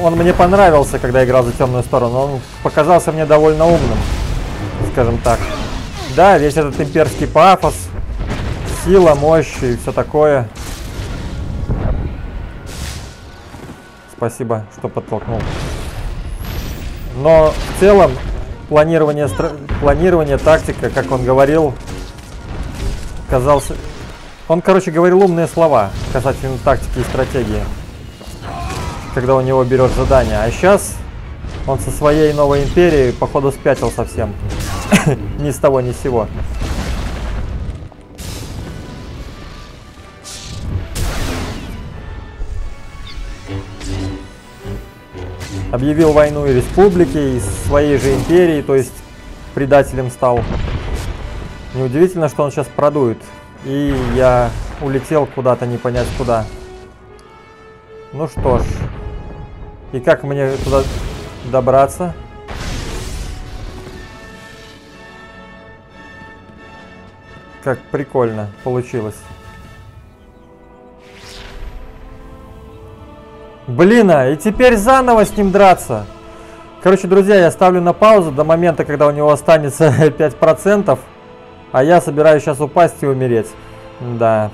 он мне понравился, когда играл за темную сторону. Он показался мне довольно умным, скажем так. Да, весь этот имперский пафос, сила, мощь и все такое. Спасибо, что подтолкнул. Но в целом планирование, планирование, тактика, как он говорил, казался он, короче, говорил умные слова касательно тактики и стратегии, когда у него берет задание. А сейчас он со своей новой империей, походу, спятил совсем. ни с того, ни с сего. Объявил войну и республике, и своей же империи, то есть предателем стал. Неудивительно, что он сейчас продует и я улетел куда-то, не понять куда. Ну что ж. И как мне туда добраться? Как прикольно получилось. Блин, а и теперь заново с ним драться. Короче, друзья, я ставлю на паузу до момента, когда у него останется 5%. А я собираюсь сейчас упасть и умереть. Да.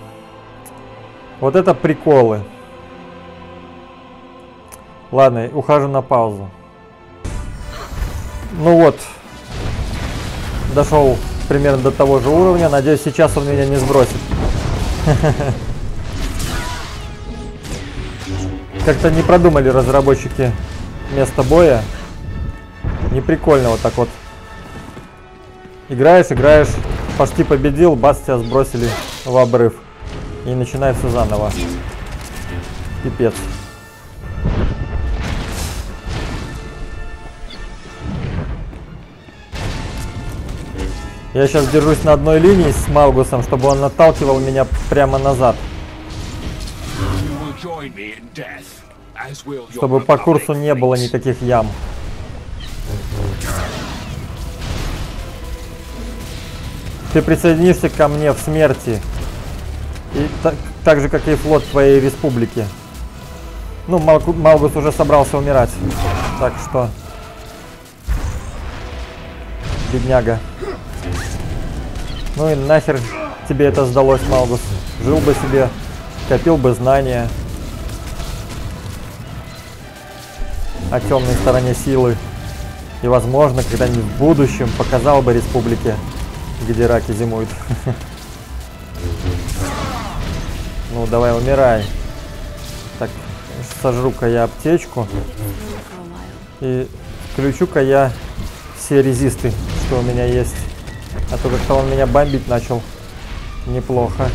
Вот это приколы. Ладно, ухожу на паузу. Ну вот. Дошел примерно до того же уровня. Надеюсь, сейчас он меня не сбросит. Как-то не продумали разработчики место боя. Не прикольно вот так вот. Играешь, играешь, почти победил, бац, тебя сбросили в обрыв. И начинается заново. Пипец. Я сейчас держусь на одной линии с Малгусом, чтобы он наталкивал меня прямо назад. Чтобы по курсу не было никаких ям. Ты присоединишься ко мне в смерти. И так, так же, как и флот твоей республики. Ну, Малку, Малгус уже собрался умирать. Так что... Бедняга. Ну и нахер тебе это сдалось, Малгус. Жил бы себе, копил бы знания. О темной стороне силы. И, возможно, когда-нибудь в будущем показал бы республике где раки зимуют. Ну, давай, умирай. Так, сожру-ка я аптечку. И включу-ка я все резисты, что у меня есть. А то как-то он меня бомбить начал. Неплохо.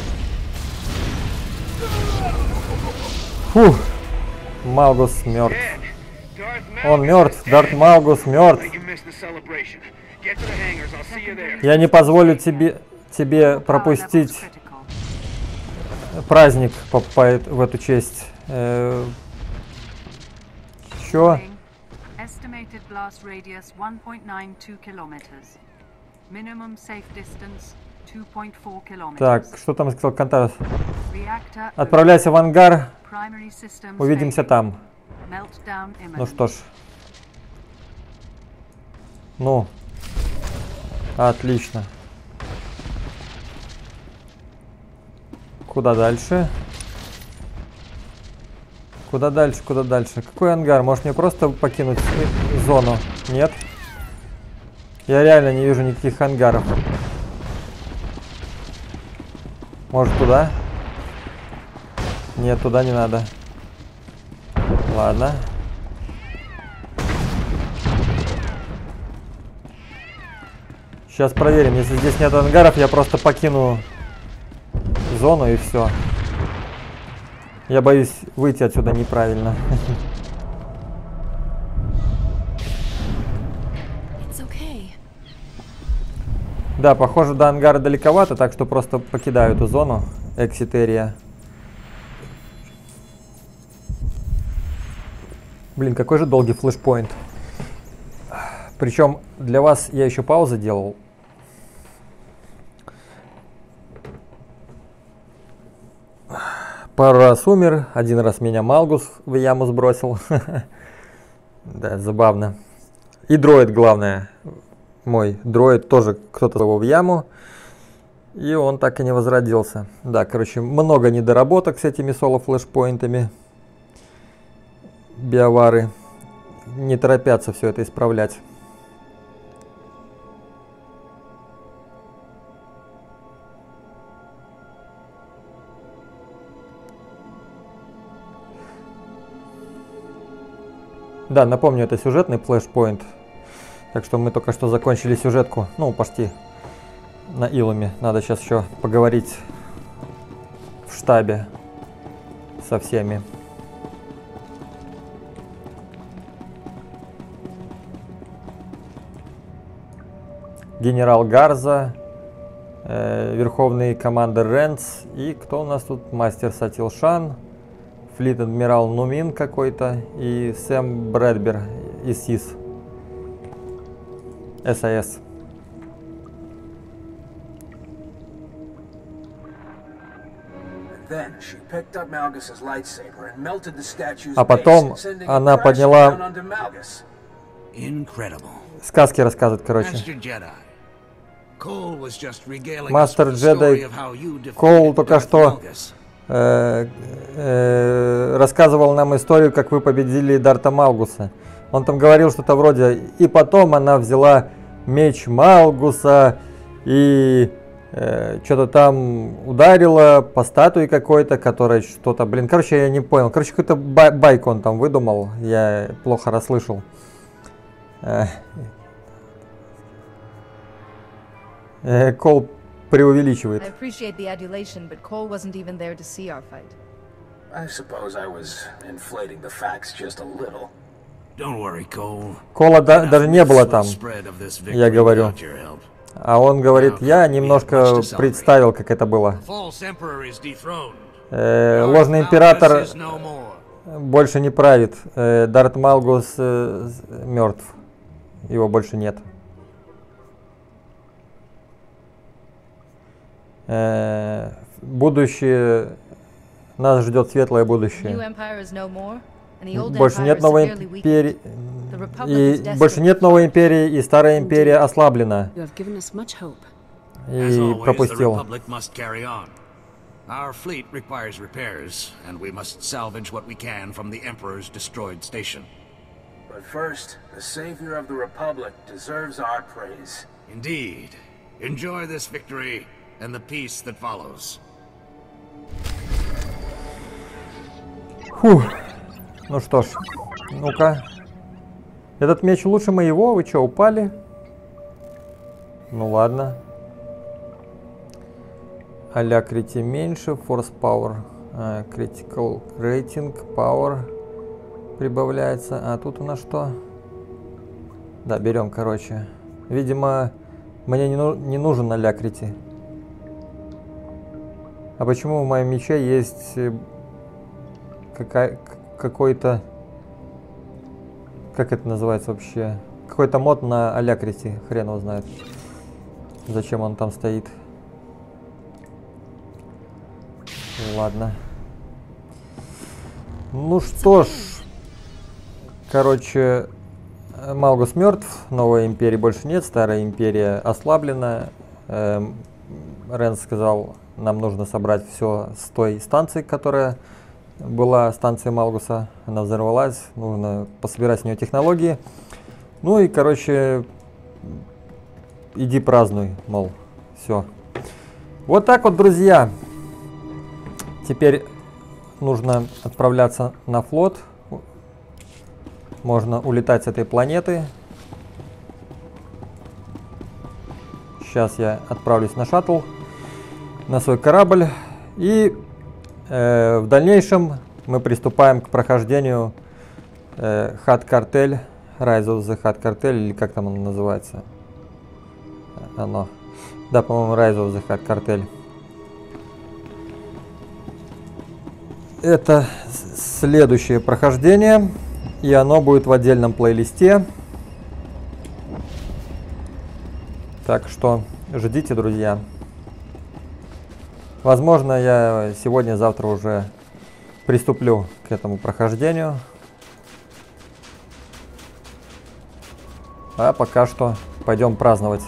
Фух. Малгус мертв. Он мертв. Дарт Малгус мертв. Я не позволю тебе, тебе пропустить праздник по, по, в эту честь. Э, еще. Estimated blast radius 1.92 kilometers. Minimum safe distance 2.4 kilometers. Так, что там сказал? Reactor Отправляйся в ангар. Увидимся там. Ну что ж. Ну. Отлично. Куда дальше? Куда дальше, куда дальше? Какой ангар? Может мне просто покинуть зону? Нет? Я реально не вижу никаких ангаров. Может туда? Нет, туда не надо. Ладно. Сейчас проверим. Если здесь нет ангаров, я просто покину зону и все. Я боюсь выйти отсюда неправильно. Okay. Да, похоже, до ангара далековато, так что просто покидаю эту зону. Area. Блин, какой же долгий флешпоинт. Причем для вас я еще паузы делал. Пару раз умер, один раз меня Малгус в яму сбросил. Да, забавно. И дроид, главное. Мой дроид тоже кто-то его в яму. И он так и не возродился. Да, короче, много недоработок с этими соло-флешпоинтами. Биовары не торопятся все это исправлять. Да, напомню, это сюжетный флешпоинт. Так что мы только что закончили сюжетку. Ну, почти на Илуме. Надо сейчас еще поговорить в штабе со всеми. Генерал Гарза, э, Верховный командир Ренц и кто у нас тут? Мастер Сатилшан, Флит Адмирал Нумин какой-то и Сэм Брэдбер из СИС. САС. А потом она подняла-. Сказки рассказывает, короче. Мастер Джедай Коул только что э, э, рассказывал нам историю, как вы победили Дарта Малгуса. Он там говорил что-то вроде, и потом она взяла меч Малгуса и что-то там ударила по статуе какой-то, которая что-то, блин, короче, я не понял. Короче, какой-то бай- байк он там выдумал, я плохо расслышал. Э, э, Кол преувеличивает. I appreciate the adulation, but Cole wasn't even there to see our fight. I suppose I was inflating the facts just a little. Don't worry, Cole. Кола да- даже не было там, я говорю. А он говорит, я немножко представил, как это было. Э, ложный император больше не правит. Э, Дарт Малгус мертв. Его больше нет. Будущее... Нас ждет светлое будущее. Больше нет новой империи. И больше нет новой империи, и старая империя ослаблена. И пропустил. Our fleet requires repairs, and we must salvage what we can from the Emperor's destroyed station. But first, the savior of the Republic deserves our praise. Indeed. Enjoy this victory and the peace that follows. Фух. Ну что ж, ну-ка. Этот меч лучше моего, вы что, упали? Ну ладно. Аля крити меньше, force power, а, critical rating, power прибавляется. А тут у нас что? Да, берем, короче. Видимо, мне не, ну- не нужен алякрити. А почему в моем мече есть э, какой-то Как это называется вообще? Какой-то мод на Алякрисе, хрен его знает. Зачем он там стоит. Ладно. Ну что ж. Короче, Малгус мертв, новой империи больше нет, старая империя ослаблена. Эм, Рен сказал, нам нужно собрать все с той станции, которая была станция Малгуса. Она взорвалась, нужно пособирать с нее технологии. Ну и, короче, иди празднуй, мол, все. Вот так вот, друзья. Теперь нужно отправляться на флот. Можно улетать с этой планеты. Сейчас я отправлюсь на шаттл, на свой корабль. И э, в дальнейшем мы приступаем к прохождению э, Cartel, Rise of the Hard Cartel, или как там оно называется. Оно. Да, по-моему, Rise of the Hard Cartel. Это следующее прохождение, и оно будет в отдельном плейлисте. Так что ждите, друзья. Возможно, я сегодня-завтра уже приступлю к этому прохождению. А пока что пойдем праздновать.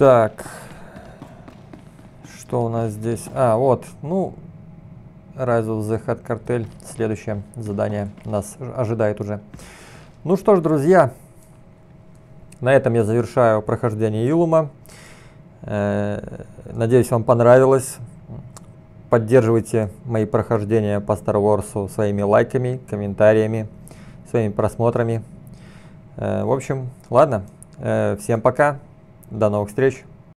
Так. Что у нас здесь? А, вот. Ну, Rise of the Hat Cartel. Следующее задание нас ожидает уже. Ну что ж, друзья. На этом я завершаю прохождение Илума. Э, надеюсь, вам понравилось. Поддерживайте мои прохождения по Star Wars своими лайками, комментариями, своими просмотрами. Э, в общем, ладно. Э, всем пока. До новых встреч!